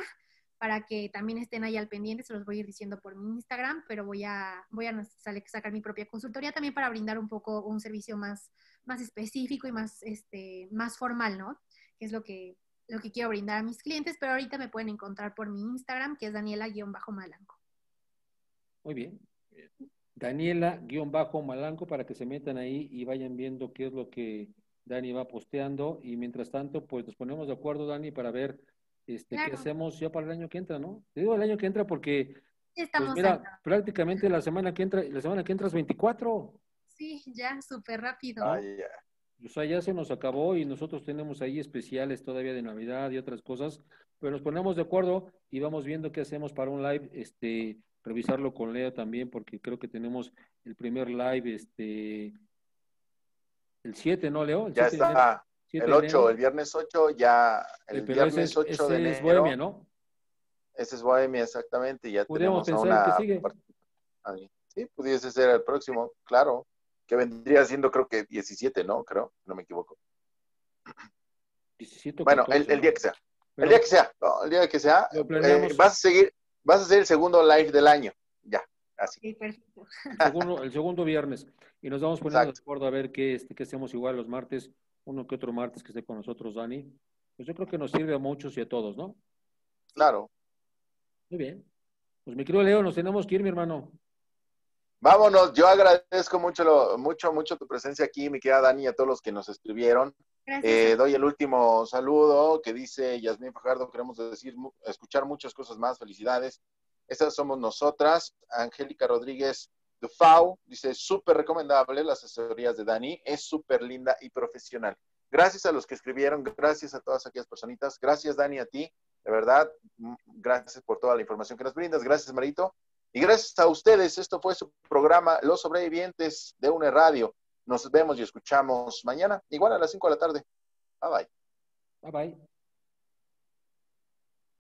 para que también estén ahí al pendiente, se los voy a ir diciendo por mi Instagram, pero voy a, voy a sacar mi propia consultoría también para brindar un poco un servicio más, más específico y más, este, más formal, ¿no? Que es lo que, lo que quiero brindar a mis clientes, pero ahorita me pueden encontrar por mi Instagram, que es Daniela-Malanco. Muy bien. Daniela-Malanco para que se metan ahí y vayan viendo qué es lo que Dani va posteando. Y mientras tanto, pues nos ponemos de acuerdo, Dani, para ver este, qué hacemos ya para el año que entra, ¿no? Te digo el año que entra porque, pues mira, prácticamente la semana que entra, la semana que entra es 24. Sí, ya, súper rápido. ya o sea, ya se nos acabó y nosotros tenemos ahí especiales todavía de Navidad y otras cosas, pero nos ponemos de acuerdo y vamos viendo qué hacemos para un live, este, revisarlo con Leo también, porque creo que tenemos el primer live, este, el 7, ¿no, Leo? ya está, el 8, el viernes 8, ya, el viernes 8 de enero. es Bohemia, ¿no? Ese es Bohemia, exactamente, ya tenemos pensar una... que sigue. Sí, pudiese ser el próximo, claro que vendría siendo creo que 17, ¿no? Creo, no me equivoco. 17 bueno, el, día que sea. el día que sea, el día que sea, eh, vas a seguir, vas a hacer el segundo live del año, ya, así. Sí, perfecto. El segundo, viernes. Y nos vamos poniendo de acuerdo a ver qué, este, qué hacemos igual los martes, uno que otro martes que esté con nosotros, Dani. Pues yo creo que nos sirve a muchos y a todos, ¿no? Claro. Muy bien. Pues mi querido Leo, nos tenemos que ir, mi hermano. Vámonos, yo agradezco mucho, mucho, mucho tu presencia aquí, mi querida Dani, y a todos los que nos escribieron. Eh, doy el último saludo que dice Yasmín Fajardo, queremos decir, escuchar muchas cosas más, felicidades. Estas somos nosotras. Angélica Rodríguez The FAU dice, súper recomendable las asesorías de Dani, es súper linda y profesional. Gracias a los que escribieron, gracias a todas aquellas personitas, gracias Dani a ti, de verdad, gracias por toda la información que nos brindas, gracias Marito, y gracias a ustedes, esto fue su programa Los Sobrevivientes de UNE Radio. Nos vemos y escuchamos mañana, igual a las 5 de la tarde. Bye bye. Bye bye.